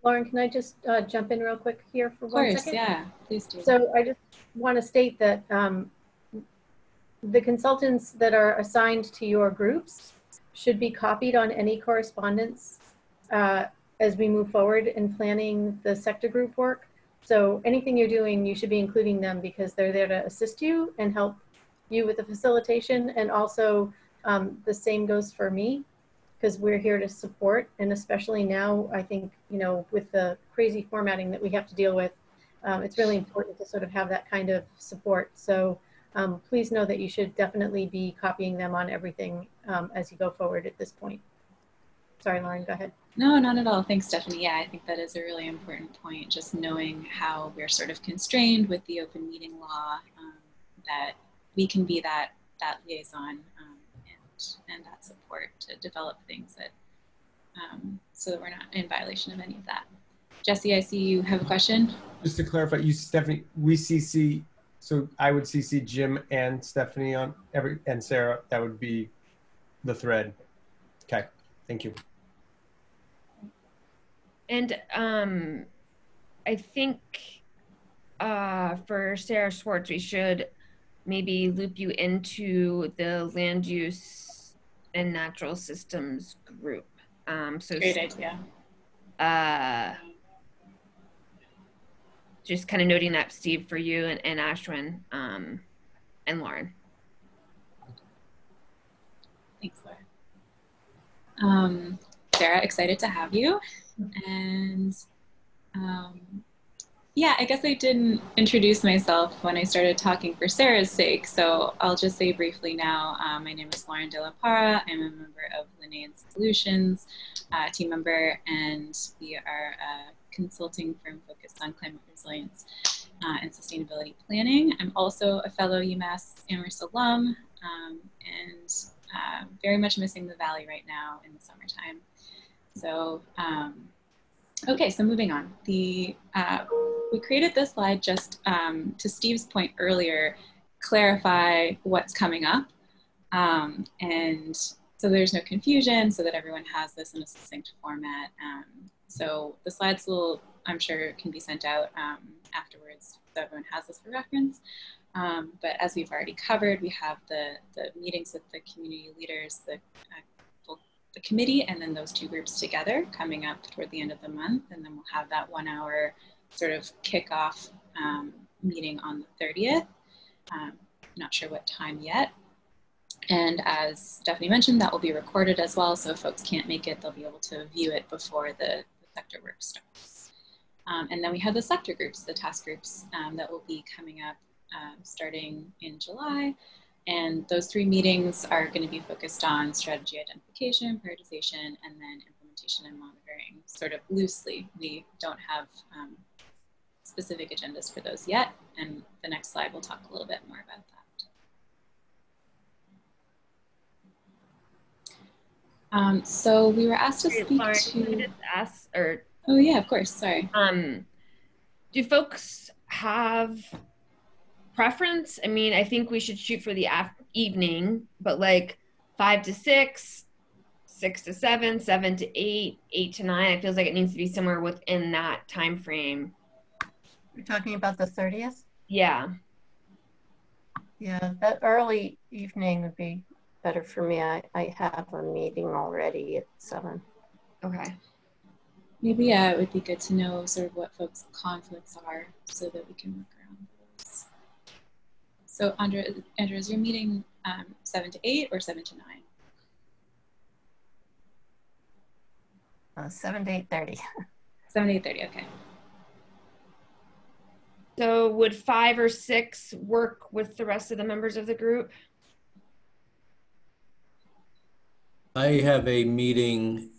Lauren, can I just uh, jump in real quick here for of one course, second? yeah, please do. So I just want to state that um, the consultants that are assigned to your groups should be copied on any correspondence uh, as we move forward in planning the sector group work. So anything you're doing, you should be including them because they're there to assist you and help you with the facilitation. And also um, the same goes for me because we're here to support. And especially now, I think, you know, with the crazy formatting that we have to deal with, um, it's really important to sort of have that kind of support. So um, please know that you should definitely be copying them on everything um, as you go forward at this point. Sorry, Lauren, go ahead. No, not at all. Thanks, Stephanie. Yeah, I think that is a really important point, just knowing how we're sort of constrained with the open meeting law, um, that we can be that, that liaison um, and, and that support to develop things that, um, so that we're not in violation of any of that. Jesse, I see you have a question. Just to clarify, you, Stephanie, we CC, so I would CC Jim and Stephanie on every, and Sarah, that would be the thread. Okay, thank you. And um, I think uh, for Sarah Schwartz, we should maybe loop you into the land use and natural systems group. Um, so Great idea. uh, just kind of noting that Steve for you and, and Ashwin um, and Lauren. Thanks, Lauren. Um, Sarah, excited to have you. And um, yeah, I guess I didn't introduce myself when I started talking for Sarah's sake, so I'll just say briefly now. Um, my name is Lauren De La Parra. I'm a member of Linnean Solutions, uh, team member, and we are a consulting firm focused on climate resilience uh, and sustainability planning. I'm also a fellow UMass Amherst alum um, and uh, very much missing the valley right now in the summertime. So um, Okay, so moving on. The uh, we created this slide just um, to Steve's point earlier, clarify what's coming up, um, and so there's no confusion, so that everyone has this in a succinct format. Um, so the slides will, I'm sure, can be sent out um, afterwards, so everyone has this for reference. Um, but as we've already covered, we have the the meetings with the community leaders, the uh, the committee and then those two groups together coming up toward the end of the month. And then we'll have that one hour sort of kickoff um, meeting on the 30th. Um, not sure what time yet. And as Stephanie mentioned, that will be recorded as well. So if folks can't make it, they'll be able to view it before the, the sector work starts. Um, and then we have the sector groups, the task groups um, that will be coming up um, starting in July. And those three meetings are going to be focused on strategy identification, prioritization, and then implementation and monitoring, sort of loosely. We don't have um, specific agendas for those yet. And the next slide will talk a little bit more about that. Um, so we were asked to speak Lauren, to. Ask, or oh yeah, of course. Sorry. Um, do folks have preference. I mean, I think we should shoot for the af- evening, but like five to six, six to seven, seven to eight, eight to nine. It feels like it needs to be somewhere within that time frame. You're talking about the 30th? Yeah. Yeah, that early evening would be better for me. I, I have a meeting already at seven. Okay. Maybe yeah, it would be good to know sort of what folks' conflicts are so that we can work around those. so Andrea, Andrea, is your meeting um, seven to eight or seven to nine? Uh, seven to eight thirty. seven to eight thirty. Okay. So would five or six work with the rest of the members of the group? I have a meeting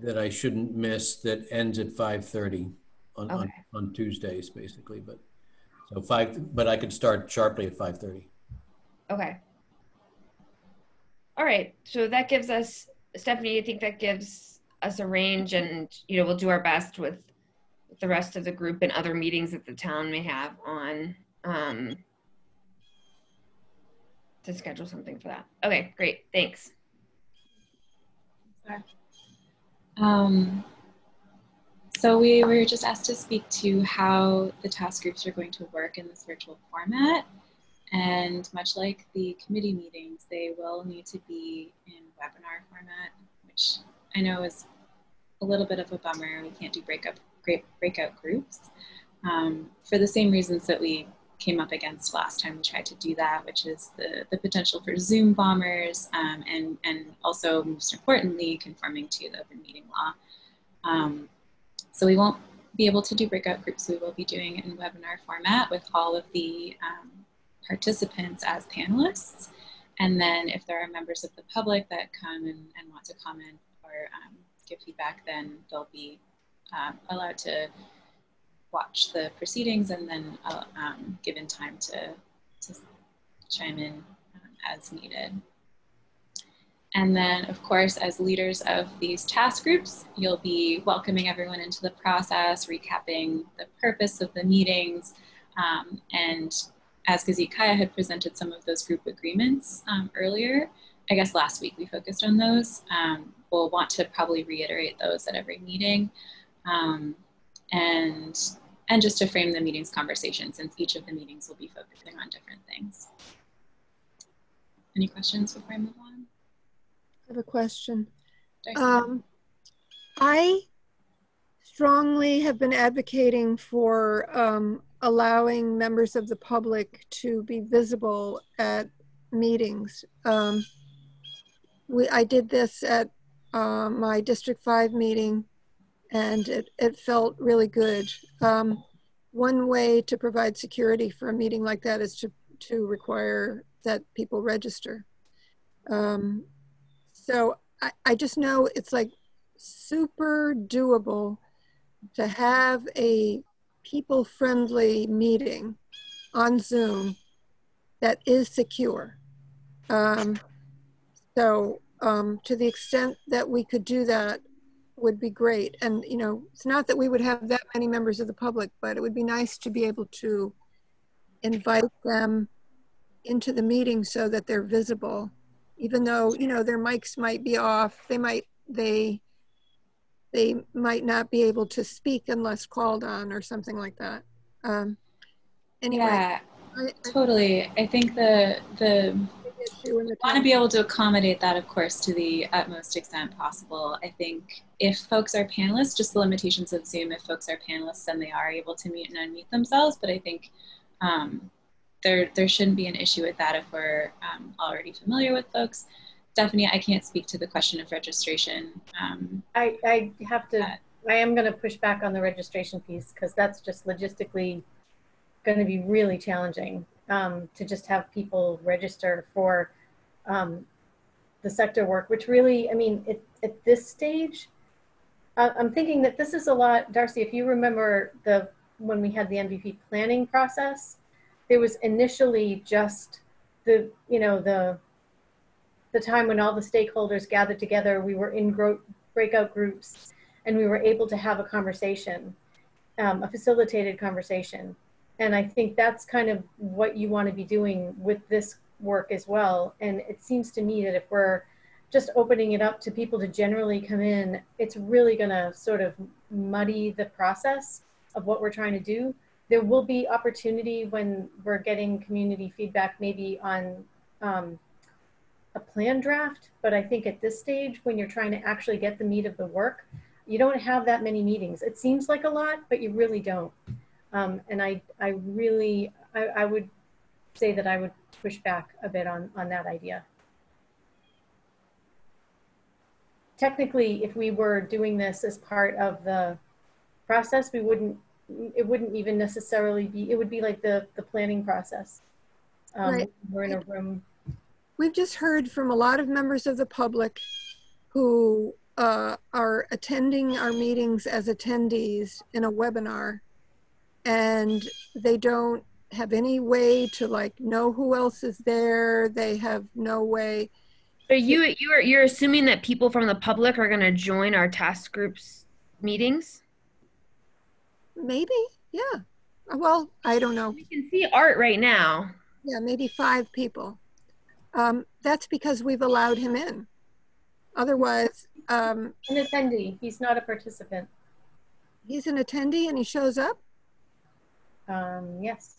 that I shouldn't miss that ends at 5:30 on, Okay. on, on Tuesdays, basically, but so five, but I could start sharply at 5:30. Okay. All right. So that gives us, Stephanie, I think that gives us a range and, you know, we'll do our best with the rest of the group and other meetings that the town may have on um, to schedule something for that. Okay, great. Thanks. Um, so we were just asked to speak to how the task groups are going to work in this virtual format. And much like the committee meetings, they will need to be in webinar format, which I know is a little bit of a bummer. We can't do breakup, great breakout groups um, for the same reasons that we came up against last time we tried to do that, which is the, the potential for Zoom bombers um, and, and also, most importantly, conforming to the open meeting law. Um, so we won't be able to do breakout groups. We will be doing in webinar format with all of the um, participants as panelists. And then if there are members of the public that come and, and want to comment or um, give feedback, then they'll be um, allowed to watch the proceedings and then uh, um, given time to, to chime in um, as needed. And then, of course, as leaders of these task groups, you'll be welcoming everyone into the process, recapping the purpose of the meetings. Um, and as Gazit had presented some of those group agreements um, earlier, I guess last week we focused on those. Um, we'll want to probably reiterate those at every meeting. And, and just to frame the meetings conversation, since each of the meetings will be focusing on different things. Any questions before I move on? I have a question. Um, I strongly have been advocating for um, allowing members of the public to be visible at meetings. Um, we, I did this at uh, my District 5 meeting and it, it felt really good. Um, one way to provide security for a meeting like that is to, to require that people register. Um, so I, I just know it's like super doable to have a people friendly meeting on Zoom that is secure. Um, so um, to the extent that we could do that would be great. And, you know, it's not that we would have that many members of the public, but it would be nice to be able to invite them into the meeting so that they're visible, even though, you know, their mics might be off. They might, they, they might not be able to speak unless called on or something like that. Um, anyway, Yeah, I, I totally. I think the the want to be able to accommodate that, of course, to the utmost extent possible. I think if folks are panelists, just the limitations of Zoom, if folks are panelists, then they are able to mute and unmute themselves. But I think um, there there shouldn't be an issue with that if we're um, already familiar with folks. Stephanie, I can't speak to the question of registration. Um, I, I have to, I am going to push back on the registration piece because that's just logistically going to be really challenging um, to just have people register for um, the sector work, which really, I mean, it, at this stage, I- I'm thinking that this is a lot, Darcy, if you remember the, when we had the MVP planning process, there was initially just the, you know, the, the time when all the stakeholders gathered together, we were in gro- breakout groups and we were able to have a conversation, um, a facilitated conversation. And I think that's kind of what you want to be doing with this work as well. And it seems to me that if we're just opening it up to people to generally come in, it's really going to sort of muddy the process of what we're trying to do. There will be opportunity when we're getting community feedback, maybe on um, a plan draft. But I think at this stage, when you're trying to actually get the meat of the work, you don't have that many meetings. It seems like a lot, but you really don't. Um, and I, I really, I, I would say that I would push back a bit on, on that idea. Technically, if we were doing this as part of the process, we wouldn't, it wouldn't even necessarily be, it would be like the, the planning process. Um, Right. We're in a room. We've just heard from a lot of members of the public who uh, are attending our meetings as attendees in a webinar. And they don't have any way to like know who else is there. They have no way. Are you you're you're assuming that people from the public are going to join our task groups meetings? Maybe, yeah. Well, I don't know. We can see Art right now. Yeah, maybe five people. Um, that's because we've allowed him in. Otherwise, um, An attendee, he's not a participant. he's an attendee and he shows up. Um, yes.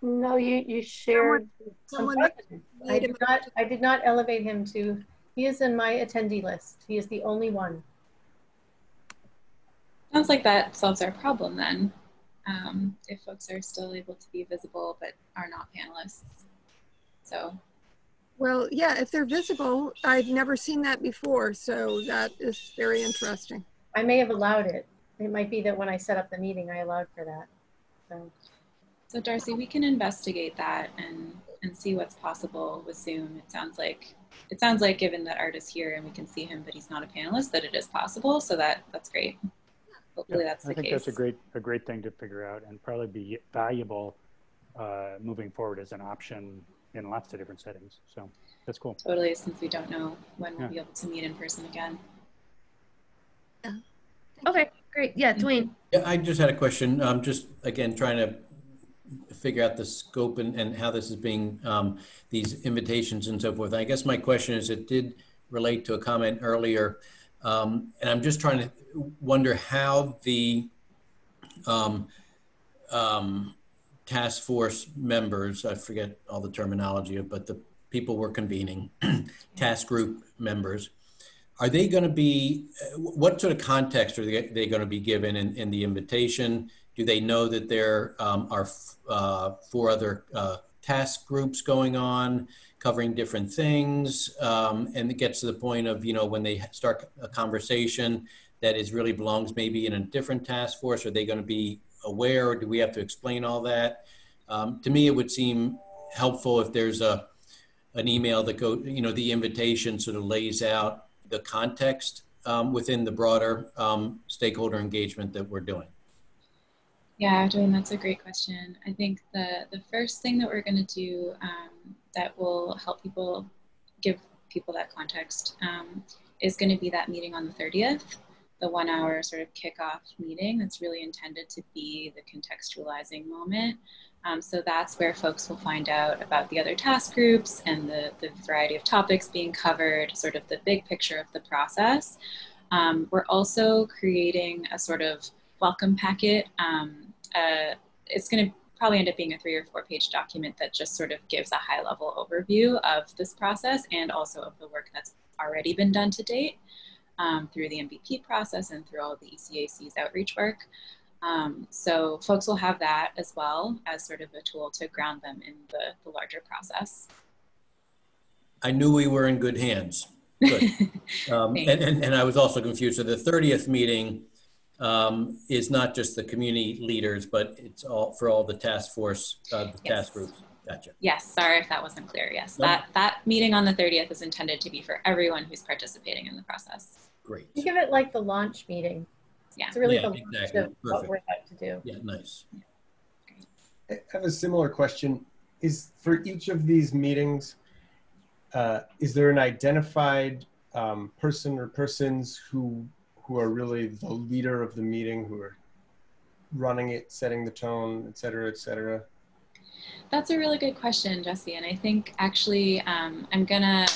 No, you, you shared. Someone Unfortunately, I did not, I did not elevate him to, he is in my attendee list. He is the only one. sounds like that solves our problem then. Um, if folks are still able to be visible but are not panelists. So Well, yeah, if they're visible, I've never seen that before, so that is very interesting. I may have allowed it. It might be that when I set up the meeting, I allowed for that. So, So Darcy, we can investigate that and and see what's possible with Zoom. It sounds like it sounds like given that Art is here and we can see him, but he's not a panelist, that it is possible. So that that's great. Hopefully that's I the think case. that's a great a great thing to figure out and probably be valuable uh, moving forward as an option in lots of different settings. So that's cool. Totally, since we don't know when we'll Yeah. be able to meet in person again. Okay, great. Yeah, Dwayne. Yeah, I just had a question. I'm just again, trying to figure out the scope and, and how this is being, um, these invitations and so forth. I guess my question is, it did relate to a comment earlier. Um, and I'm just trying to wonder how the, um, um, task force members, I forget all the terminology but the people we're convening, task group members, are they going to be, what sort of context are they, they going to be given in, in the invitation? Do they know that there um, are uh, four other uh, task groups going on, covering different things? Um, and it gets to the point of, you know, when they start a conversation that is really belongs maybe in a different task force, are they going to be aware or do we have to explain all that? Um, to me, it would seem helpful if there's a, an email that go, you know, the invitation sort of lays out the context um, within the broader um, stakeholder engagement that we're doing. Yeah, Dwayne, that's a great question. I think the, the first thing that we're going to do um, that will help people give people that context um, is going to be that meeting on the 30th, the one hour sort of kickoff meeting that's really intended to be the contextualizing moment. Um, so that's where folks will find out about the other task groups and the, the variety of topics being covered, sort of the big picture of the process. Um, we're also creating a sort of welcome packet um, uh, it's going to probably end up being a three or four page document that just sort of gives a high level overview of this process and also of the work that's already been done to date um, through the MVP process and through all the ECAC's outreach work. Um, so folks will have that as well as sort of a tool to ground them in the, the larger process. I knew we were in good hands. Good. Um, and, and, and I was also confused. So the 30th meeting, um, is not just the community leaders, but it's all for all the task force, uh, the yes. task groups. Gotcha. Yes, sorry if that wasn't clear. Yes, that, that meeting on the 30th is intended to be for everyone who's participating in the process. Great. Think of it like the launch meeting. Yeah. It's really yeah, the exactly. of what we're about to do. Yeah, nice. I have a similar question. Is for each of these meetings, uh, is there an identified um, person or persons who who are really the leader of the meeting, who are running it, setting the tone, et cetera, et cetera? That's a really good question, Jesse. And I think actually um, I'm going to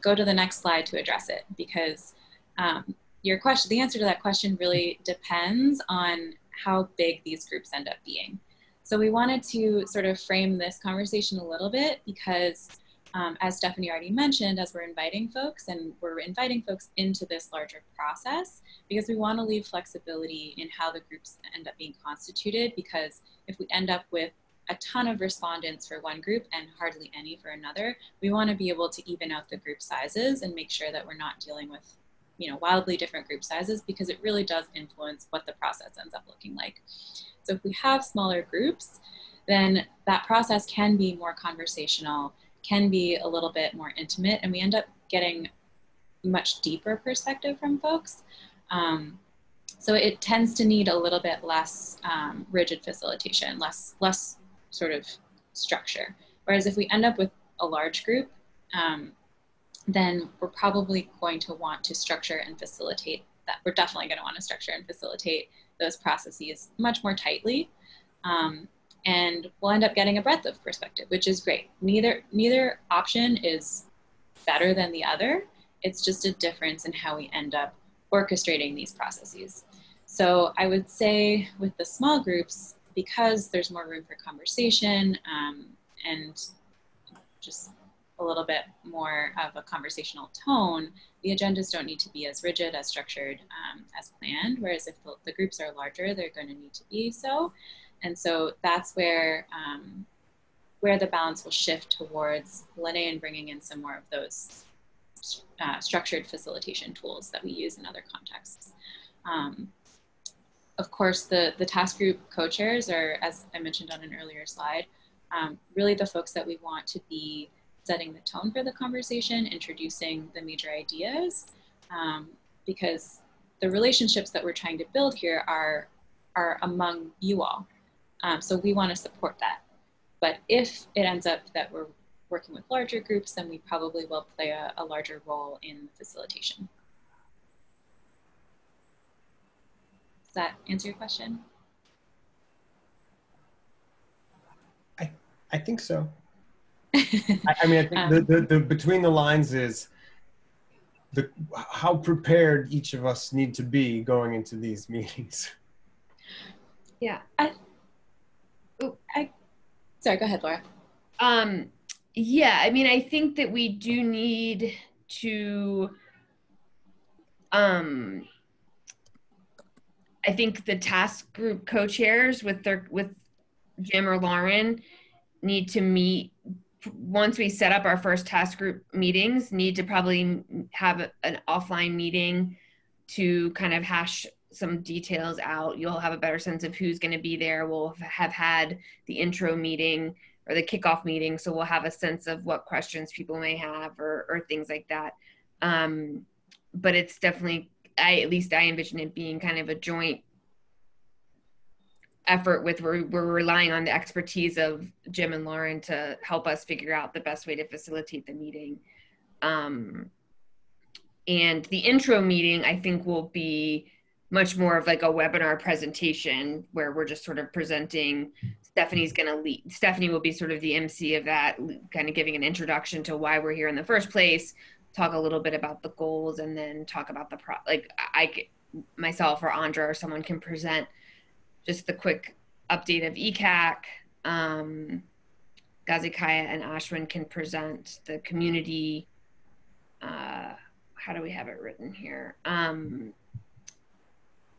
go to the next slide to address it because um, your question, the answer to that question really depends on how big these groups end up being. So we wanted to sort of frame this conversation a little bit because um, as Stephanie already mentioned, as we're inviting folks, and we're inviting folks into this larger process because we want to leave flexibility in how the groups end up being constituted. Because if we end up with a ton of respondents for one group and hardly any for another, we want to be able to even out the group sizes and make sure that we're not dealing with you know wildly different group sizes because it really does influence what the process ends up looking like. So if we have smaller groups, then that process can be more conversational can be a little bit more intimate and we end up getting much deeper perspective from folks. Um, so it tends to need a little bit less um, rigid facilitation, less, less sort of structure. Whereas if we end up with a large group, um, then we're probably going to want to structure and facilitate that. We're definitely going to want to structure and facilitate those processes much more tightly. Um, and we'll end up getting a breadth of perspective, which is great. Neither neither option is better than the other. It's just a difference in how we end up orchestrating these processes. So I would say with the small groups, because there's more room for conversation um, and just a little bit more of a conversational tone, the agendas don't need to be as rigid, as structured um, as planned. Whereas if the, the, groups are larger, they're going to need to be so. And so that's where um, where the balance will shift towards Lene and bringing in some more of those uh, structured facilitation tools that we use in other contexts. Um, of course, the, the task group co-chairs are, as I mentioned on an earlier slide, um, really the folks that we want to be setting the tone for the conversation, introducing the major ideas, um, because the relationships that we're trying to build here are, are among you all. Um, so we want to support that. But if it ends up that we're working with larger groups, then we probably will play a, a larger role in facilitation. Does that answer your question? I, I think so. I, I, mean, I think um, the, the, the between the lines is the how prepared each of us need to be going into these meetings. Yeah, I I, sorry, go ahead, Laura. Um, yeah, I mean, I think that we do need to, um, I think the task group co-chairs with their, with Jim or Lauren need to meet once we set up our first task group meetings need to probably have an offline meeting to kind of hash some details out. You'll have a better sense of who's going to be there. We'll have had the intro meeting or the kickoff meeting, so we'll have a sense of what questions people may have or, or things like that. Um, but it's definitely, I at least I envision it being kind of a joint effort with we're, we're relying on the expertise of Jim and Lauren to help us figure out the best way to facilitate the meeting. Um, and the intro meeting, I think, will be much more of like a webinar presentation where we're just sort of presenting. Stephanie's going to lead. Stephanie will be sort of the MC of that, kind of giving an introduction to why we're here in the first place, talk a little bit about the goals, and then talk about the pro. Like I, myself or Andra or someone can present just the quick update of ECAC. Um, Gazikaya and Ashwin can present the community. Uh, how do we have it written here? Um,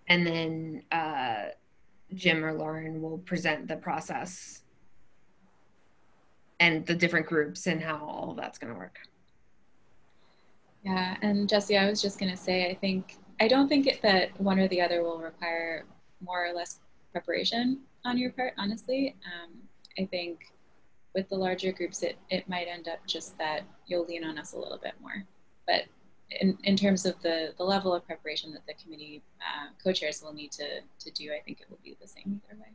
and then uh, Jim or Lauren will present the process and the different groups and how all of that's going to work. Yeah, and Jesse, I was just going to say, I think I don't think it, that one or the other will require more or less preparation on your part, honestly. Um, I think with the larger groups, it, it might end up just that you'll lean on us a little bit more. But in, in terms of the, the level of preparation that the committee uh, co-chairs will need to, to do, I think it will be the same either way.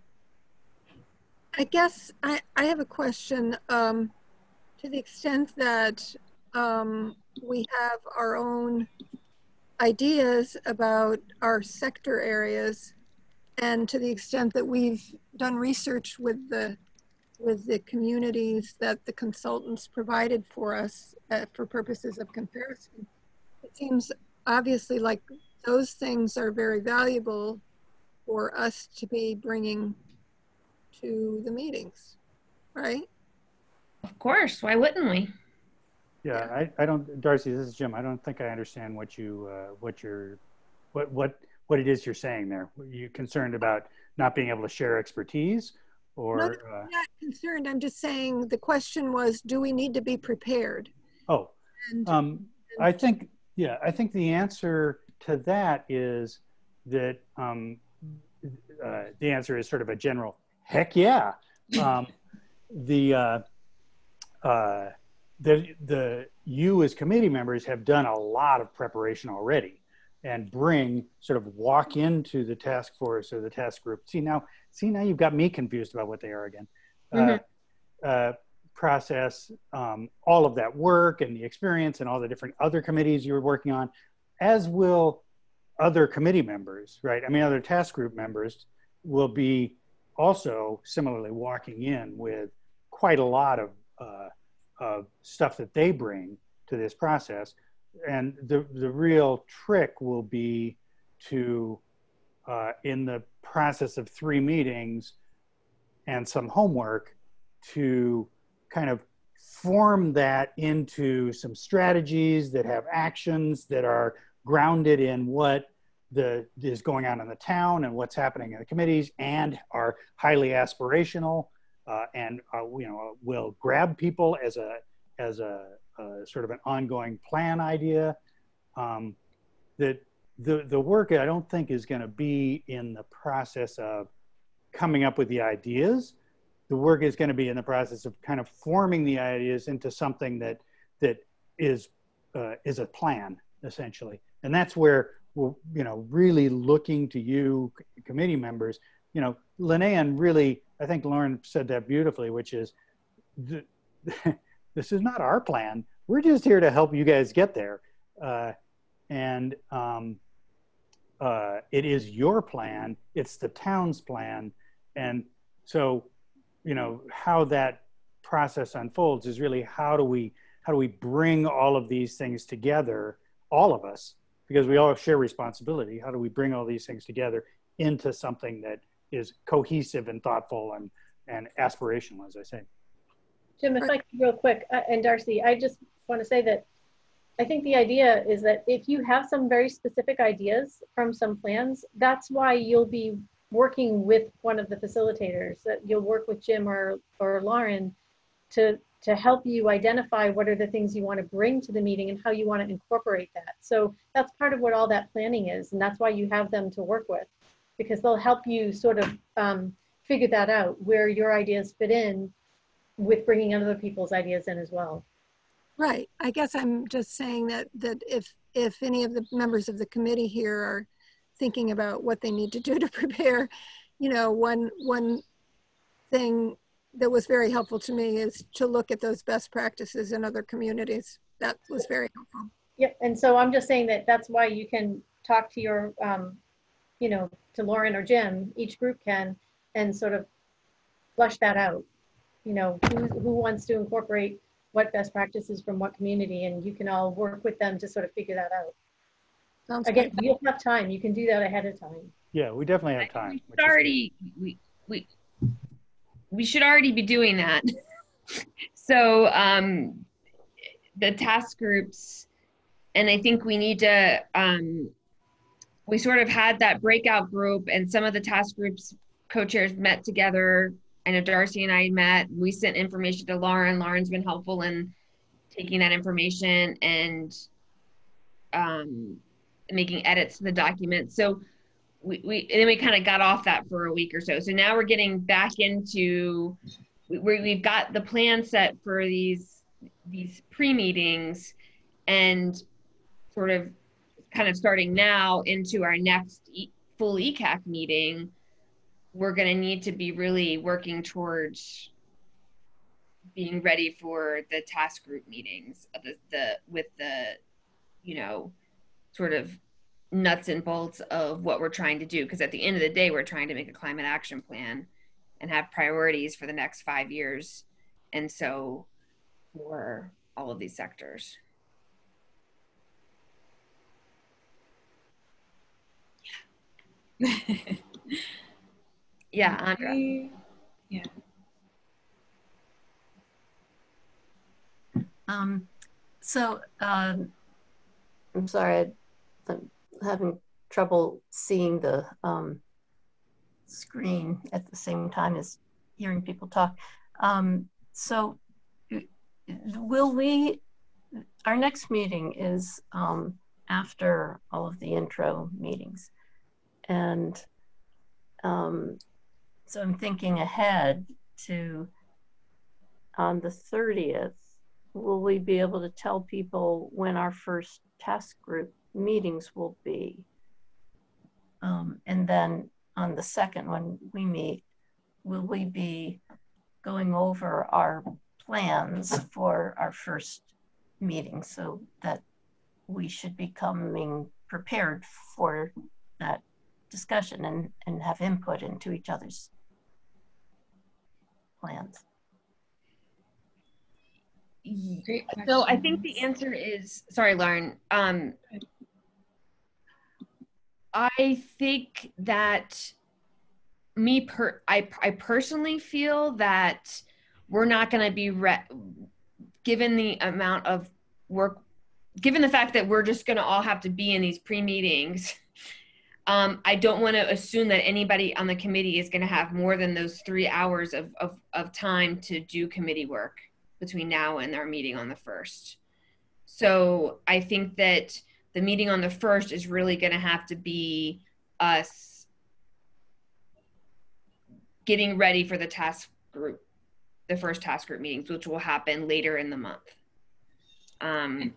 I guess I, I have a question. Um, to the extent that um, we have our own ideas about our sector areas, and to the extent that we've done research with the with the communities that the consultants provided for us uh, for purposes of comparison, it seems obviously like those things are very valuable for us to be bringing to the meetings, right? Of course. Why wouldn't we? Yeah, I, I don't, Darcy, this is Jim. I don't think I understand what you, uh, what you're, what, what, what it is you're saying there. Are you concerned about not being able to share expertise or? Not, uh, not concerned. I'm just saying the question was, do we need to be prepared? Oh, And, um, I think, yeah, I think the answer to that is that um, uh, the answer is sort of a general heck yeah. Um, the uh, uh, the the you as committee members have done a lot of preparation already, and bring sort of walk into the task force or the task group. See now, see now you've got me confused about what they are again. Uh, uh, process um, all of that work and the experience and all the different other committees you're working on, as will other committee members, right? I mean, other task group members will be also similarly walking in with quite a lot of, uh, of stuff that they bring to this process. And the, the real trick will be to, uh, in the process of three meetings and some homework, to kind of form that into some strategies that have actions that are grounded in what the is going on in the town and what's happening in the committees and are highly aspirational uh, and uh, you know will grab people as a as a, a sort of an ongoing plan idea um, that the the work I don't think is going to be in the process of coming up with the ideas. The work is going to be in the process of kind of forming the ideas into something that that is uh, is a plan essentially. And that's where we're you know really looking to you committee members. You know Linnea really I think Lauren said that beautifully which is the, this is not our plan. We're just here to help you guys get there. Uh, and um, uh, it is your plan. It's the town's plan. And so you know how that process unfolds is really how do we how do we bring all of these things together all of us because we all share responsibility. How do we bring all these things together into something that is cohesive and thoughtful and and aspirational as i say Jim, if I could real quick, uh, and Darcy, I just want to say that I think the idea is that if you have some very specific ideas from some plans, that's why you'll be working with one of the facilitators. That you'll work with Jim or or Lauren to to help you identify what are the things you want to bring to the meeting and how you want to incorporate that. So that's part of what all that planning is. And that's why you have them to work with because they'll help you sort of um, figure that out where your ideas fit in with bringing other people's ideas in as well. Right. I guess I'm just saying that that if if any of the members of the committee here are thinking about what they need to do to prepare, you know, one one thing that was very helpful to me is to look at those best practices in other communities. That was very helpful. Yep. And so I'm just saying that that's why you can talk to your, um, you know, to Lauren or Jim, each group can, and sort of flush that out. You know, who, who wants to incorporate what best practices from what community, and you can all work with them to sort of figure that out. Sounds Again, good. you'll have time. You can do that ahead of time. Yeah, we definitely have time. we should already we we we should already be doing that. so um, the task groups, and I think we need to. Um, we sort of had that breakout group, and some of the task groups co-chairs met together. I know Darcy and I met. We sent information to Lauren. Lauren's been helpful in taking that information and um, making edits to the document. So we, we and then we kind of got off that for a week or so. So now we're getting back into we, we've got the plan set for these these pre-meetings and sort of kind of starting now into our next e- full ECAC meeting. We're going to need to be really working towards being ready for the task group meetings the, the with the you know sort of nuts and bolts of what we're trying to do. Because at the end of the day we're trying to make a climate action plan and have priorities for the next five years. And so for all of these sectors. yeah andra yeah Um, so um, I'm sorry, I'm having trouble seeing the um, screen at the same time as hearing people talk. Um, so will we, our next meeting is um, after all of the intro meetings. And um, so I'm thinking ahead to on the 30th, will we be able to tell people when our first task group meetings will be? Um, and then on the second, when we meet, will we be going over our plans for our first meeting so that we should be coming prepared for that discussion and, and have input into each other's plans? So i think the answer is sorry lauren um i think that me per i, I personally feel that we're not going to be re- given the amount of work given the fact that we're just going to all have to be in these pre-meetings um, i don't want to assume that anybody on the committee is going to have more than those three hours of, of, of time to do committee work between now and our meeting on the first. So i think that the meeting on the first is really going to have to be us getting ready for the task group the first task group meetings which will happen later in the month. Um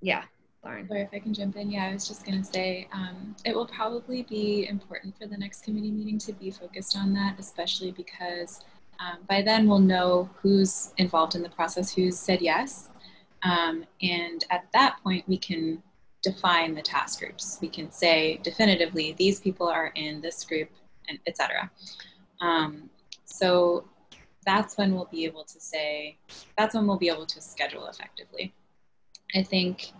yeah lauren Or if I can jump in, yeah, I was just going to say um, it will probably be important for the next committee meeting to be focused on that, especially because um, by then we'll know who's involved in the process, who's said yes. Um, and at that point, we can define the task groups. We can say definitively, these people are in this group, and etc. Um, so that's when we'll be able to say, that's when we'll be able to schedule effectively. I think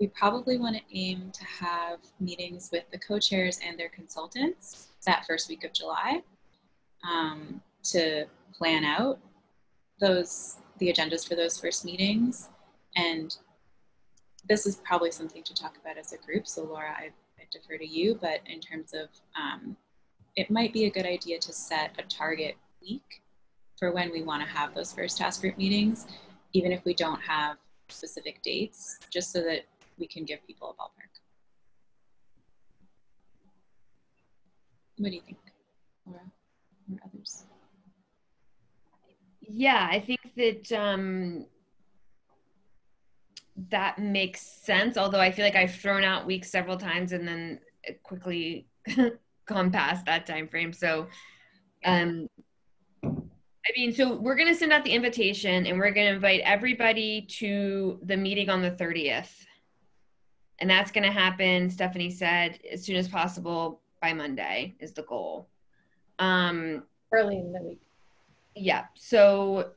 we probably want to aim to have meetings with the co-chairs and their consultants that first week of July um, to plan out those the agendas for those first meetings. And this is probably something to talk about as a group. So Laura, I, I defer to you, but in terms of um, it might be a good idea to set a target week for when we want to have those first task group meetings, even if we don't have specific dates, just so that we can give people a ballpark. What do you think, Laura or others? Yeah, I think that um, that makes sense. Although I feel like I've thrown out weeks several times and then quickly gone past that time frame. So, um, I mean, so we're going to send out the invitation and we're going to invite everybody to the meeting on the 30th. And that's going to happen, Stephanie said, as soon as possible by Monday is the goal. Um, Early in the week. Yeah. So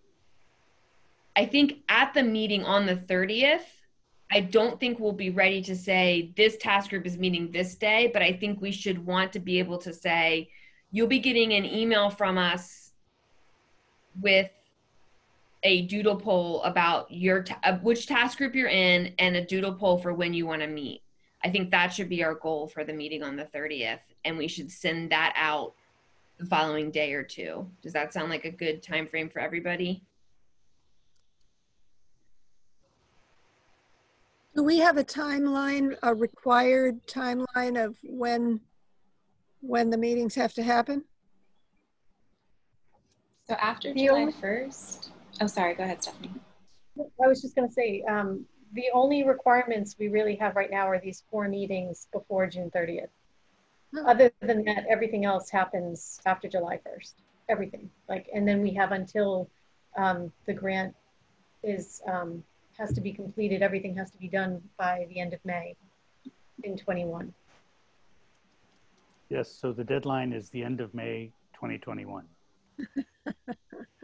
I think at the meeting on the 30th, I don't think we'll be ready to say this task group is meeting this day, but I think we should want to be able to say, you'll be getting an email from us with a doodle poll about your ta- uh, which task group you're in and a doodle poll for when you want to meet. I think that should be our goal for the meeting on the 30th and we should send that out the following day or two. Does that sound like a good time frame for everybody? Do we have a timeline, a required timeline of when, when the meetings have to happen? So after The July 1st, oh, sorry, go ahead, Stephanie. I was just going to say, um, the only requirements we really have right now are these four meetings before June 30th. Other than that, everything else happens after July 1st. Everything. Like, and then we have until um, the grant is um, has to be completed. Everything has to be done by the end of May in 21. Yes, so the deadline is the end of May 2021.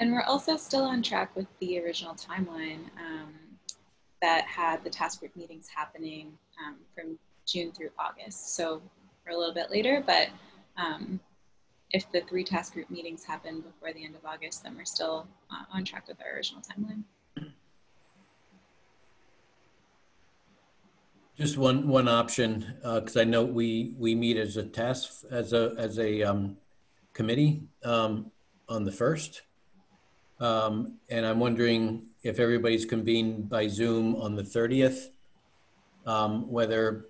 And we're also still on track with the original timeline um, that had the task group meetings happening um, from June through August. So we're a little bit later, but um, if the three task group meetings happen before the end of August, then we're still uh, on track with our original timeline. Just one, one option, because I know we, we meet as a task, as a, as a um, committee um, on the first. Um, And I'm wondering if everybody's convened by Zoom on the 30th, um, whether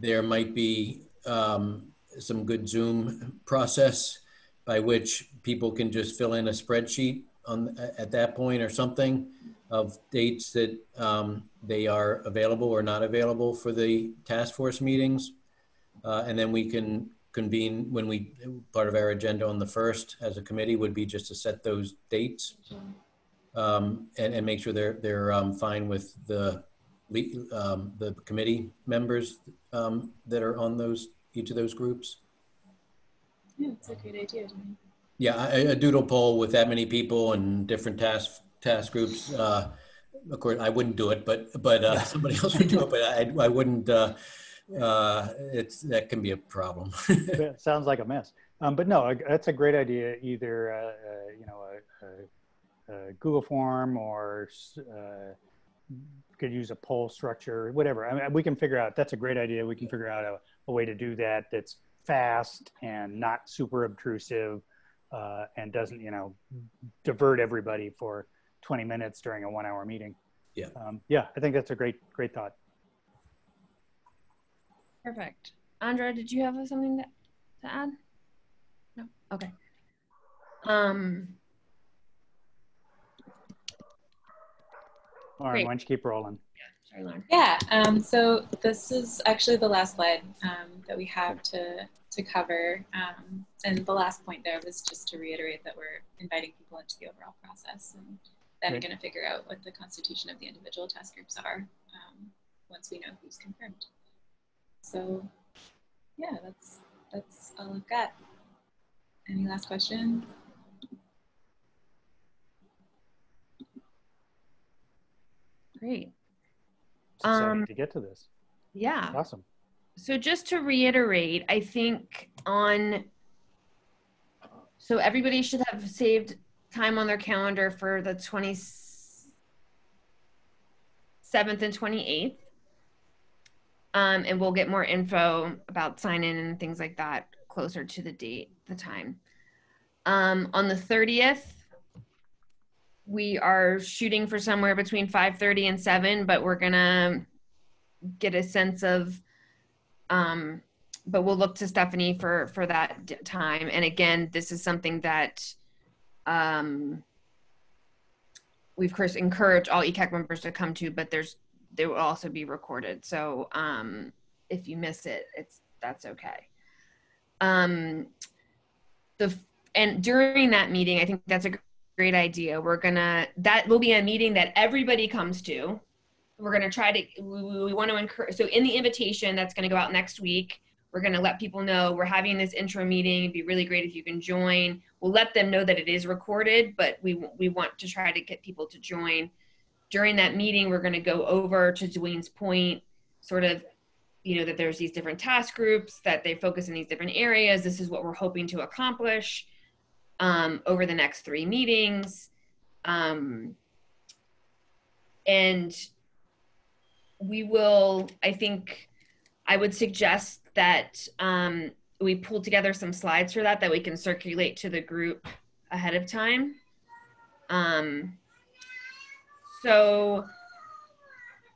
there might be um, some good Zoom process by which people can just fill in a spreadsheet on, at that point or something of dates that um, they are available or not available for the task force meetings. Uh, and then we can convene when we, part of our agenda on the first as a committee would be just to set those dates. Um, and, and make sure they're, they're um, fine with the, le- um, the committee members um, that are on those, each of those groups. Yeah, it's a great idea. Yeah, a, a doodle poll with that many people and different task, task groups. Uh, of course, I wouldn't do it, but, but, uh, somebody else would do it, but I, I wouldn't, uh, uh, it's, that can be a problem. Yeah, Sounds like a mess. Um, but no, that's a great idea. Either, uh, uh, you know, a, a, a Google form or uh, could use a poll structure, whatever. I mean, we can figure out, that's a great idea. We can figure out a, a way to do that that's fast and not super obtrusive uh, and doesn't, you know, divert everybody for 20 minutes during a one hour meeting. Yeah. Um, yeah, I think that's a great, great thought. Perfect. Andra, did you have something to, to add? No? Okay. Um, Lauren, Great. why don't you keep rolling? Yeah, sorry, Lauren. Yeah, um, so this is actually the last slide um, that we have to, to cover. Um, and the last point there was just to reiterate that we're inviting people into the overall process and then Great. going to figure out what the constitution of the individual task groups are um, once we know who's confirmed. So yeah, that's, that's all I've got. Any last questions? Great. It's Um, to get to this. Yeah. Awesome. So just to reiterate, I think on, so everybody should have saved time on their calendar for the 27th and 28th. Um, and we'll get more info about sign in and things like that closer to the date, the time. Um, on the 30th, we are shooting for somewhere between 5:30 and 7, but we're gonna get a sense of um, but we'll look to Stephanie for for that time. And again, this is something that um, we've of course encouraged all ECAC members to come to, but there's they will also be recorded. So um, if you miss it, it's that's okay. Um, the and during that meeting, I think that's a great idea. We're gonna that will be a meeting that everybody comes to. We're gonna try to we, we want to encourage. So in the invitation that's gonna go out next week, we're gonna let people know we're having this intro meeting. It'd be really great if you can join. We'll let them know that it is recorded, but we we want to try to get people to join. During that meeting, we're gonna go over to Dwayne's point, sort of you know that there's these different task groups that they focus in these different areas. This is what we're hoping to accomplish um, over the next three meetings. Um, and we will i think i would suggest that um, we pull together some slides for that that we can circulate to the group ahead of time. Um, so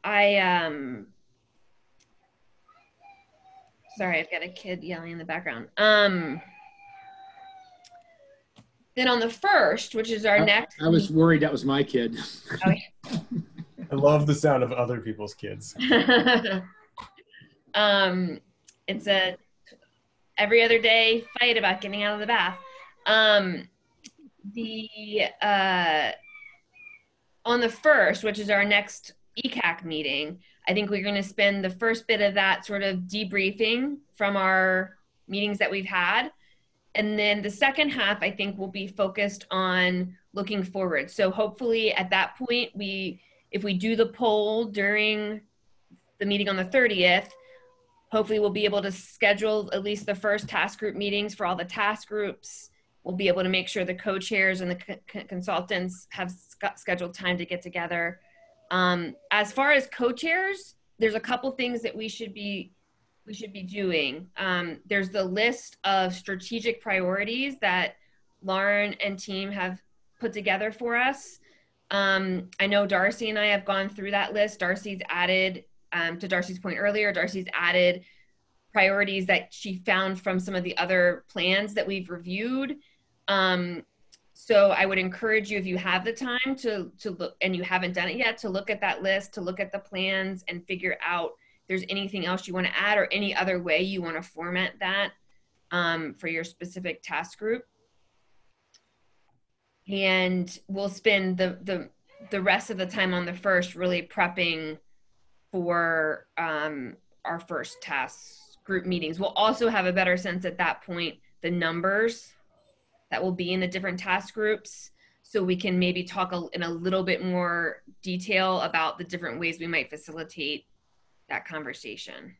i um Sorry, I've got a kid yelling in the background. Um, then on the first, which is our I, next. I was worried that was my kid. I love the sound of other people's kids. um, it's a every other day fight about getting out of the bath. Um, the uh, on the first, which is our next ECAC meeting, I think we're going to spend the first bit of that sort of debriefing from our meetings that we've had. And then the second half, I think, will be focused on looking forward. So hopefully at that point, we, if we do the poll during the meeting on the 30th, hopefully we'll be able to schedule at least the first task group meetings for all the task groups. We'll be able to make sure the co-chairs and the consultants have scheduled time to get together um, as far as co-chairs, there's a couple things that we should be we should be doing. Um, there's the list of strategic priorities that Lauren and team have put together for us. Um, I know Darcy and I have gone through that list. Darcy's added, um, to Darcy's point earlier, Darcy's added priorities that she found from some of the other plans that we've reviewed. Um, so I would encourage you, if you have the time to to look, and you haven't done it yet, to look at that list, to look at the plans, and figure out if there's anything else you want to add or any other way you want to format that um, for your specific task group. And we'll spend the the the rest of the time on the first really prepping for um, our first task group meetings. We'll also have a better sense at that point the numbers that will be in the different task groups so we can maybe talk a, in a little bit more detail about the different ways we might facilitate that conversation.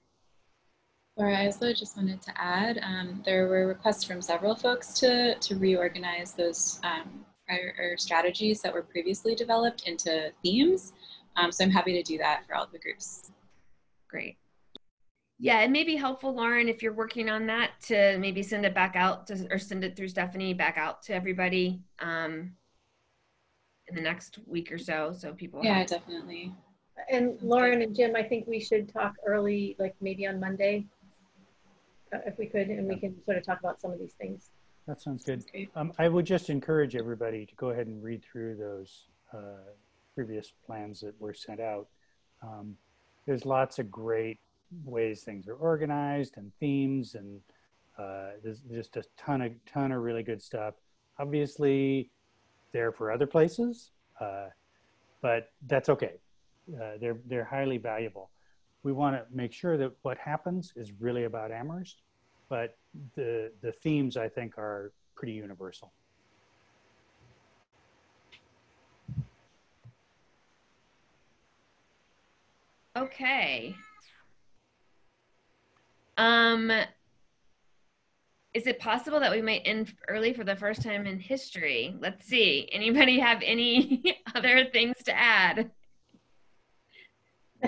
Laura, I also just wanted to add, um, there were requests from several folks to, to reorganize those um, prior strategies that were previously developed into themes. Um, so I'm happy to do that for all the groups. Great yeah, it may be helpful, Lauren, if you're working on that to maybe send it back out to, or send it through Stephanie back out to everybody um, in the next week or so, so people. Yeah, have- definitely. And Lauren and Jim, I think we should talk early, like maybe on Monday, uh, if we could, and we can sort of talk about some of these things. That sounds good. Um, I would just encourage everybody to go ahead and read through those uh, previous plans that were sent out. Um, there's lots of great ways things are organized and themes and uh, there's just a ton of ton of really good stuff. Obviously, there for other places, uh, but that's okay. Uh, they're they're highly valuable. We want to make sure that what happens is really about Amherst, but the the themes I think are pretty universal. Okay. Um, is it possible that we might end early for the first time in history? Let's see. Anybody have any other things to add?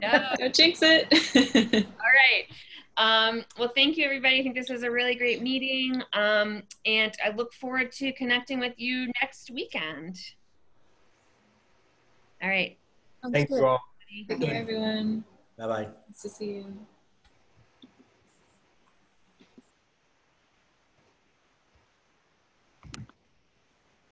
No. Don't jinx it. All right. Um, well, thank you, everybody. I think this was a really great meeting. Um, and I look forward to connecting with you next weekend. All right. Sounds Thank good. you all. Take care, everyone. Bye-bye. Nice to see you.